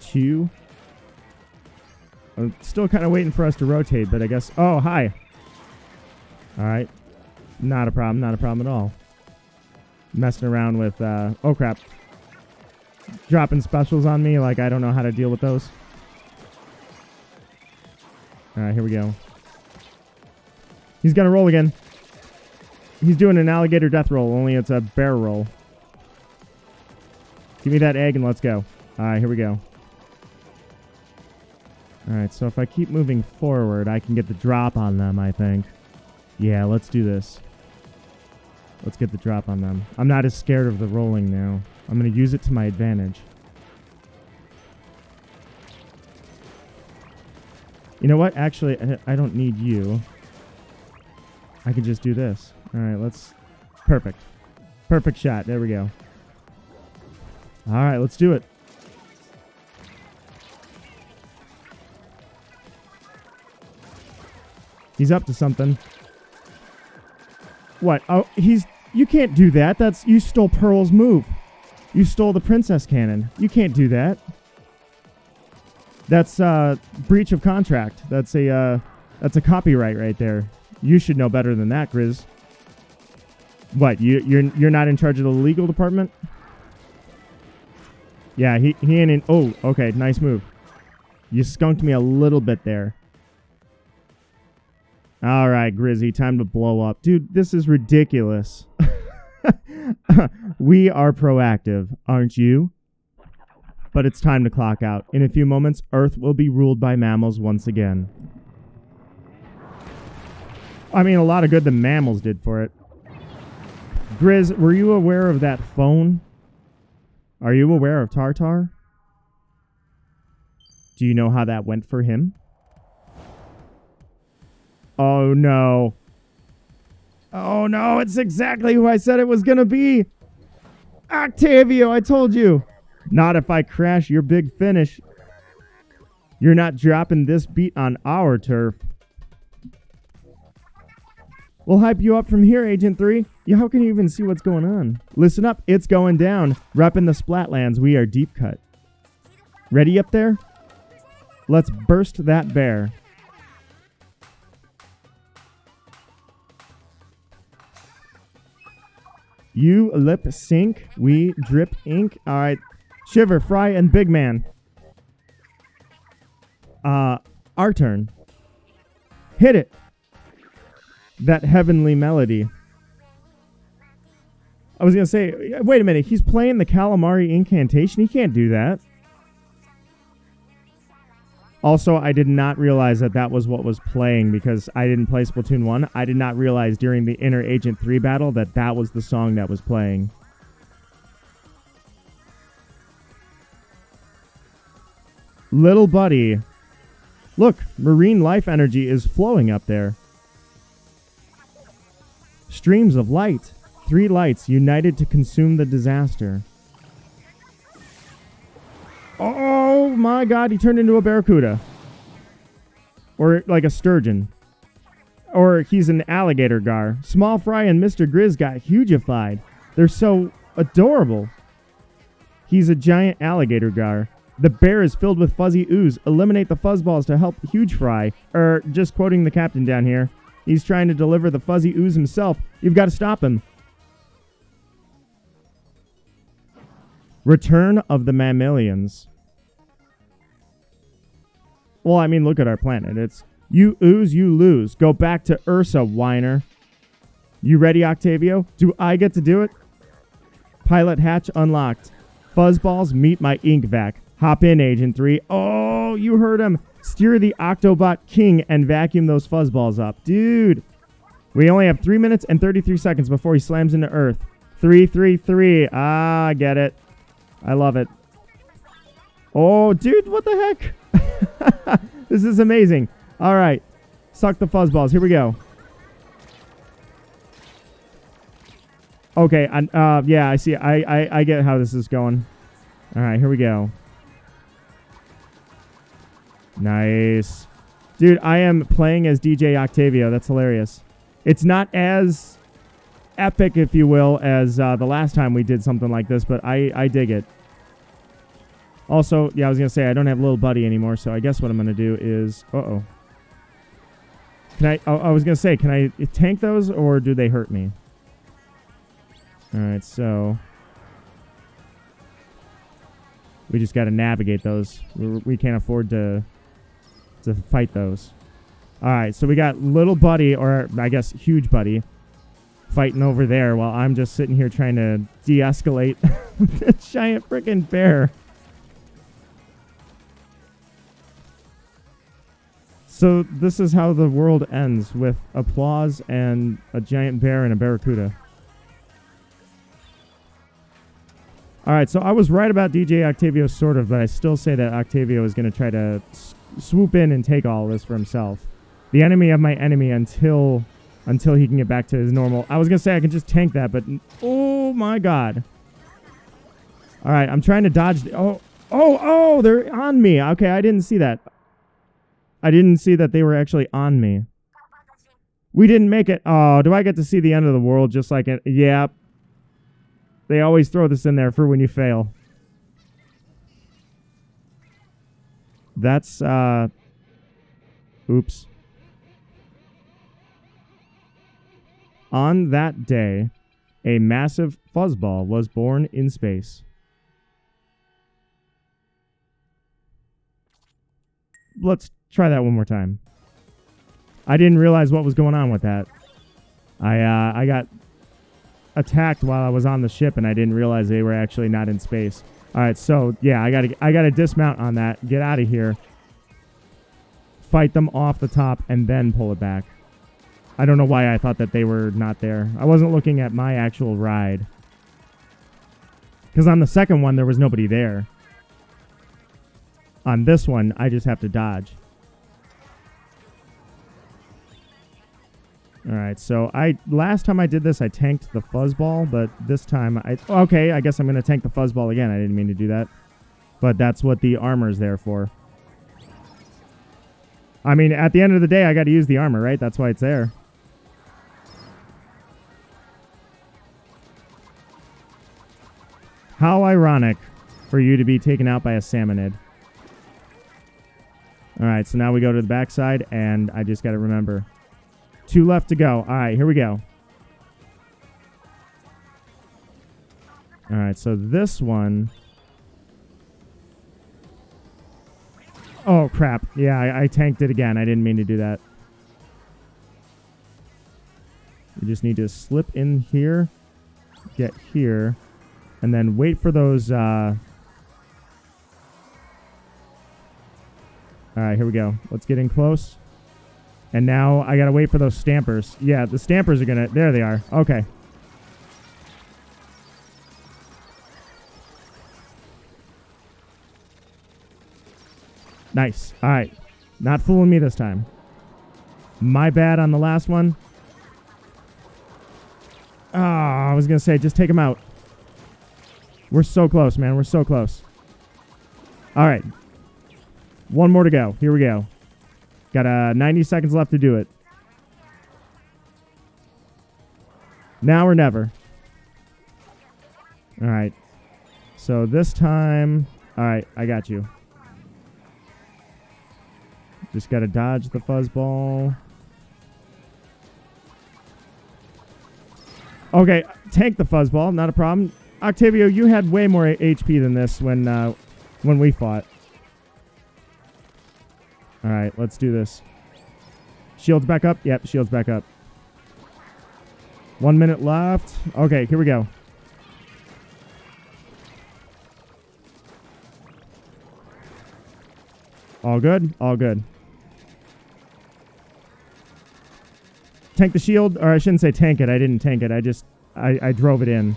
two. I'm still kind of waiting for us to rotate, but I guess. Oh, hi. All right, not a problem. Not a problem at all. Messing around with. Uh, oh crap. Dropping specials on me, like I don't know how to deal with those. Alright, here we go. He's gonna roll again. He's doing an alligator death roll, only it's a bear roll. Give me that egg and let's go. Alright, here we go. Alright, so if I keep moving forward, I can get the drop on them, I think. Yeah, let's do this. Let's get the drop on them. I'm not as scared of the rolling now. I'm going to use it to my advantage. You know what? Actually, I don't need you. I can just do this. All right, let's... Perfect. Perfect shot. There we go. All right, let's do it. He's up to something. What? Oh, he's... You can't do that. That's... You stole Pearl's move. You stole the princess cannon. You can't do that. That's uh, breach of contract. That's a uh, that's a copyright right there. You should know better than that, Grizz. What you you're you're not in charge of the legal department? Yeah, he he ain't in. Oh, okay, nice move. You skunked me a little bit there. All right, Grizzy, time to blow up, dude. This is ridiculous. we are proactive, aren't you? but it's time to clock out. In a few moments, Earth will be ruled by mammals once again. I mean, a lot of good the mammals did for it. Grizz, were you aware of that phone? Are you aware of Tartar? Do you know how that went for him? Oh no. Oh no, it's exactly who I said it was gonna be! Octavio, I told you! Not if I crash your big finish. You're not dropping this beat on our turf. We'll hype you up from here, Agent 3. Yeah, how can you even see what's going on? Listen up, it's going down. Repping the Splatlands, we are deep cut. Ready up there? Let's burst that bear. You lip sync, we drip ink. All right, Shiver, Frye, and Big Man. Uh, our turn. Hit it. That heavenly melody. I was going to say, wait a minute. He's playing the Calamari Inkantation. He can't do that. Also, I did not realize that that was what was playing because I didn't play Splatoon 1. I did not realize during the Inner Agent 3 battle that that was the song that was playing. Little buddy. Look, marine life energy is flowing up there. Streams of light. Three lights united to consume the disaster. Oh my god, he turned into a barracuda. Or like a sturgeon. Or he's an alligator gar. Small Fry and Mr. Grizz got hugified. They're so adorable. He's a giant alligator gar. The bear is filled with fuzzy ooze. Eliminate the fuzzballs to help Huge Fry. Er, just quoting the captain down here. He's trying to deliver the fuzzy ooze himself. You've got to stop him. Return of the Mammalians. Well, I mean, look at our planet. It's you ooze, you lose. Go back to Ursa, whiner. You ready, Octavio? Do I get to do it? Pilot hatch unlocked. Fuzzballs meet my ink vac. Hop in, Agent 3. Oh, you heard him. Steer the Octobot King and vacuum those fuzzballs up. Dude. We only have 3 minutes and 33 seconds before he slams into Earth. 333. Ah, I get it. I love it. Oh, dude, what the heck? this is amazing. All right. Suck the fuzzballs. Here we go. Okay, and uh, yeah, I see. I, I, I get how this is going. All right, here we go. Nice. Dude, I am playing as DJ Octavio. That's hilarious. It's not as epic, if you will, as uh, the last time we did something like this, but I, I dig it. Also, yeah, I was to say, I don't have Little Buddy anymore, so I guess what I'm to do is... Uh-oh. Can I... Oh, I was to say, can I tank those, or do they hurt me? Alright, so... We just got to navigate those. We're, we can not afford to to fight those. All right, so we got little buddy, or I guess huge buddy, fighting over there while I'm just sitting here trying to de-escalate the giant freaking bear. So this is how the world ends with applause and a giant bear and a barracuda. All right, so I was right about DJ Octavio, sort of, but I still say that Octavio is going to try to swoop in and take all this for himself. The enemy of my enemy until until he can get back to his normal. I was gonna say I can just tank that, but oh my god! All right, I'm trying to dodge. The, oh, oh, oh! They're on me. Okay, I didn't see that. I didn't see that they were actually on me. We didn't make it. Oh, do I get to see the end of the world just like it? Yeah. They always throw this in there for when you fail. That's, uh, oops. On that day, a massive fuzzball was born in space. Let's try that one more time. I didn't realize what was going on with that. I uh, I got attacked while I was on the ship, and I didn't realize they were actually not in space. All right, so yeah, I gotta I gotta dismount on that. Get out of here. Fight them off the top and then pull it back. I don't know why I thought that they were not there. I wasn't looking at my actual ride. Because on the second one, there was nobody there. On this one, I just have to dodge. All right, so I last time I did this, I tanked the fuzzball, but this time I okay. I guess I'm gonna tank the fuzzball again. I didn't mean to do that, but that's what the armor is there for. I mean, at the end of the day, I got to use the armor, right? That's why it's there. How ironic for you to be taken out by a salmonid. All right, so now we go to the backside, and I just got to remember Two left to go. All right, here we go. All right, so this one. Oh, crap. Yeah, I, I tanked it again. I didn't mean to do that. You just need to slip in here, get here, and then wait for those. Uh... All right, here we go. Let's get in close. And now I gotta wait for those stampers. Yeah, the stampers are gonna. There they are. Okay. Nice. All right. Not fooling me this time. My bad on the last one. Oh, I was going to say, just take him out. We're so close, man. We're so close. All right. One more to go. Here we go. Got uh, 90 seconds left to do it. Now or never. All right. So this time, all right, I got you. Just got to dodge the fuzzball. Okay, tank the fuzzball, not a problem. Octavio, you had way more HP than this when uh, when we fought. All right, let's do this. Shields back up. Yep, shields back up. One minute left. Okay, here we go. All good? All good. tank the shield, or I shouldn't say tank it. I didn't tank it. I just I, I drove it in.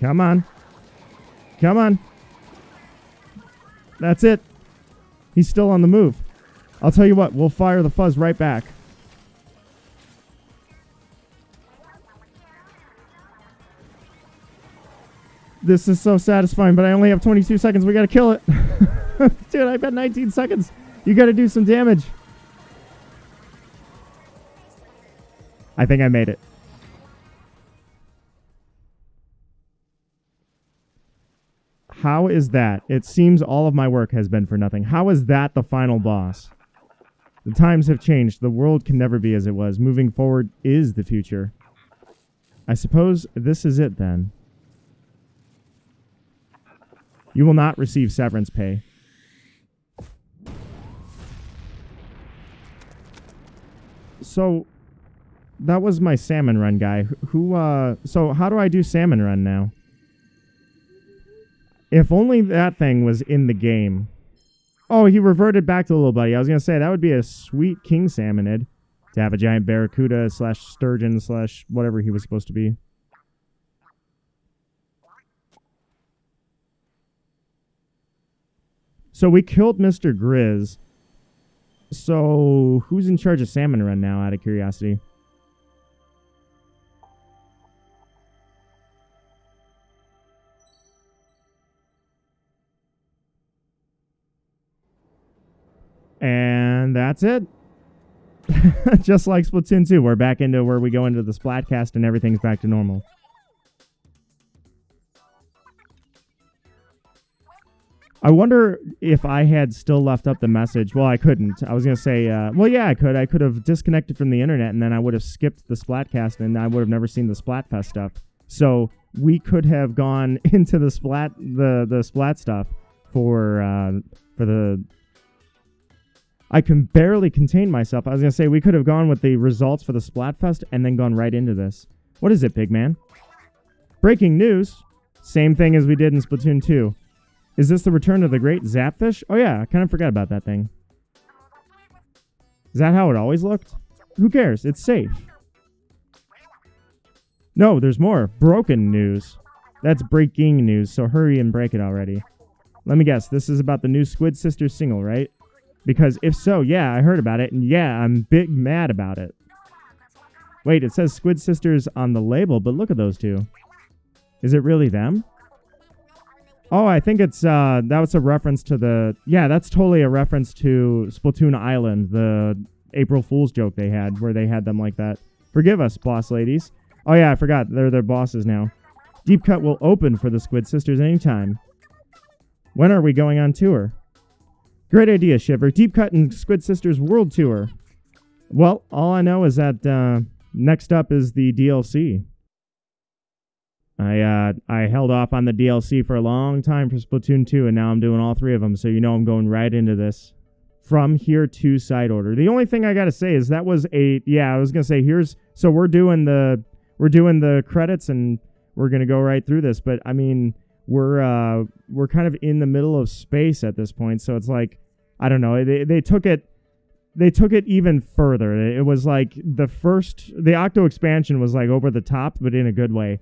Come on. Come on. That's it. He's still on the move. I'll tell you what, we'll fire the fuzz right back. This is so satisfying, but I only have 22 seconds. We gotta kill it. Dude, I've got 19 seconds. You gotta do some damage. I think I made it. How is that? It seems all of my work has been for nothing. How is that the final boss? The times have changed. The world can never be as it was. Moving forward is the future. I suppose this is it then. You will not receive severance pay. So, that was my salmon run guy. Who, uh, so how do I do salmon run now? If only that thing was in the game. Oh, he reverted back to little buddy. I was gonna say that would be a sweet king salmonid to have a giant barracuda slash sturgeon slash whatever he was supposed to be. So we killed Mr. Grizz. So who's in charge of salmon run now? Out of curiosity. And that's it. Just like Splatoon 2, we're back into where we go into the Splatcast and everything's back to normal. I wonder if I had still left up the message. Well, I couldn't. I was going to say, uh, well, yeah, I could. I could have disconnected from the internet and then I would have skipped the Splatcast and I would have never seen the Splatfest stuff. So we could have gone into the Splat the the Splat stuff for uh, for the I can barely contain myself. I was going to say we could have gone with the results for the Splatfest and then gone right into this. What is it, big man? Breaking news. Same thing as we did in Splatoon 2. Is this the return of the great Zapfish? Oh yeah, I kind of forgot about that thing. Is that how it always looked? Who cares? It's safe. No, there's more. Broken news. That's breaking news, so hurry and break it already. Let me guess, this is about the new Squid Sisters single, right? Because if so, yeah, I heard about it, and yeah, I'm big mad about it. Wait, it says Squid Sisters on the label, but look at those two. Is it really them? Oh, I think it's uh that was a reference to the yeah, that's totally a reference to Splatoon Island, the April Fool's joke they had where they had them like that. Forgive us, boss ladies. Oh yeah, I forgot. They're their bosses now. Deep Cut will open for the Squid Sisters anytime. When are we going on tour? Great idea, Shiver. Deep Cut and Squid Sisters World Tour. Well, all I know is that uh, next up is the DLC. I uh, I held off on the DLC for a long time for Splatoon 2, and now I'm doing all three of them. So you know I'm going right into this from here to side order. The only thing I gotta say is that was a yeah. I was gonna say here's so we're doing the we're doing the credits and we're gonna go right through this. But I mean, we're uh we're kind of in the middle of space at this point, so it's like I don't know. They they took it they took it even further. It was like the first the Octo expansion was like over the top, but in a good way.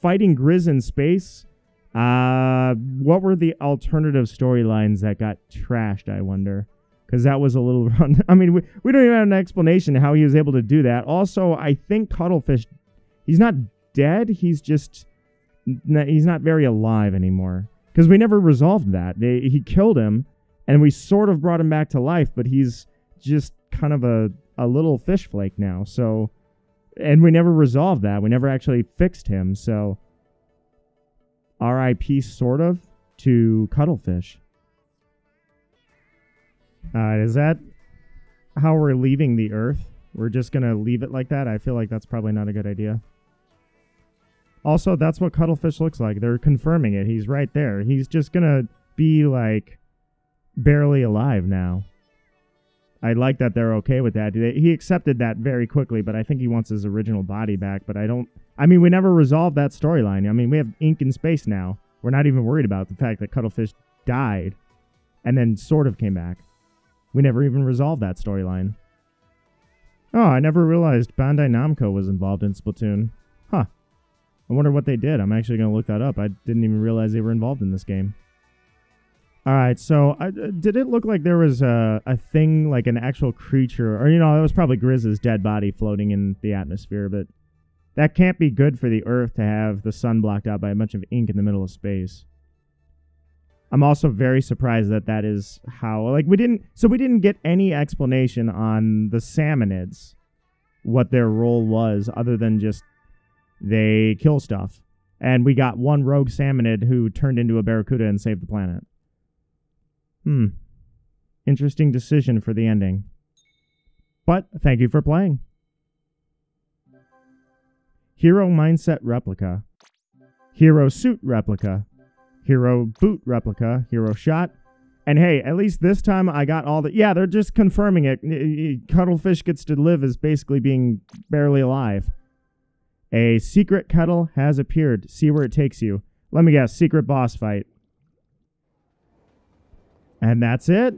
Fighting Grizz in space. Uh, what were the alternative storylines that got trashed? I wonder, because that was a little run. I mean, we, we don't even have an explanation how he was able to do that. Also, I think Cuttlefish, he's not dead. He's just he's not very alive anymore because we never resolved that. They, he killed him, and we sort of brought him back to life, but he's just kind of a, a little fish flake now. So, and we never resolved that. We never actually fixed him. So, RIP sort of to Cuttlefish. Uh, is that how we're leaving the Earth? We're just going to leave it like that? I feel like that's probably not a good idea. Also, that's what Cuttlefish looks like. They're confirming it. He's right there. He's just going to be like barely alive now. I like that they're okay with that. He accepted that very quickly, but I think he wants his original body back. But I don't. I mean, we never resolved that storyline. I mean, we have ink in space now. We're not even worried about the fact that Cuttlefish died and then sort of came back. We never even resolved that storyline. Oh, I never realized Bandai Namco was involved in Splatoon. Huh. I wonder what they did. I'm actually going to look that up. I didn't even realize they were involved in this game. All right, so uh, did it look like there was a, a thing, like an actual creature, or, you know, it was probably Grizz's dead body floating in the atmosphere, but that can't be good for the Earth to have the sun blocked out by a bunch of ink in the middle of space. I'm also very surprised that that is how, like, we didn't, so we didn't get any explanation on the salmonids, what their role was, other than just they kill stuff. And we got one rogue salmonid who turned into a barracuda and saved the planet. Hmm. Interesting decision for the ending. But thank you for playing. Hero Mindset Replica. Hero Suit Replica. Hero Boot Replica. Hero Shot. And hey, at least this time I got all the. Yeah, they're just confirming it. Cuttlefish gets to live as basically being barely alive. A secret kettle has appeared. See where it takes you. Let me guess. Secret boss fight. And that's it.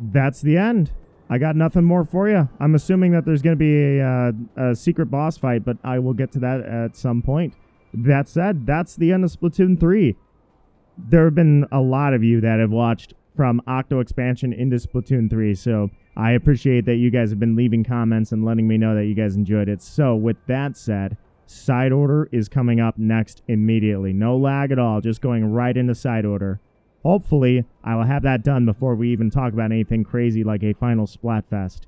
That's the end. I got nothing more for you. I'm assuming that there's going to be a, uh, a secret boss fight, but I will get to that at some point. That said, that's the end of Splatoon 3. There have been a lot of you that have watched from Octo expansion into Splatoon 3, so I appreciate that you guys have been leaving comments and letting me know that you guys enjoyed it. So, with that said, side order is coming up next immediately. No lag at all, just going right into side order. Hopefully, I will have that done before we even talk about anything crazy like a final Splatfest.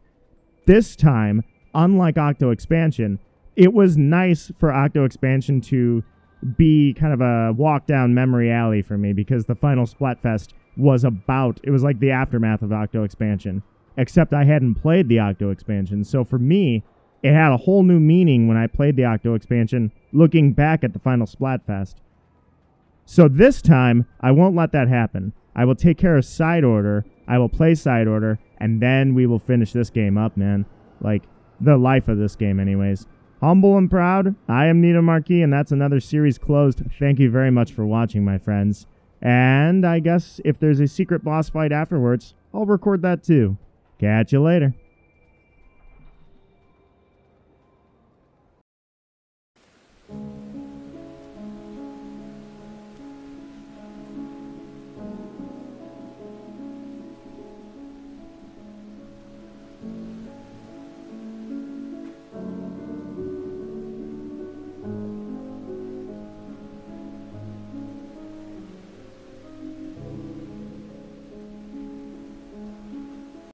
This time, unlike Octo Expansion, it was nice for Octo Expansion to be kind of a walk down memory alley for me because the final Splatfest was about, it was like the aftermath of Octo Expansion, except I hadn't played the Octo Expansion. So for me, it had a whole new meaning when I played the Octo Expansion looking back at the final Splatfest. So this time, I won't let that happen. I will take care of side order. I will play side order, and then we will finish this game up, man. Like, the life of this game, anyways. Humble and proud, I am Nido Marquis, and that's another series closed. Thank you very much for watching, my friends. And I guess if there's a secret boss fight afterwards, I'll record that too. Catch you later.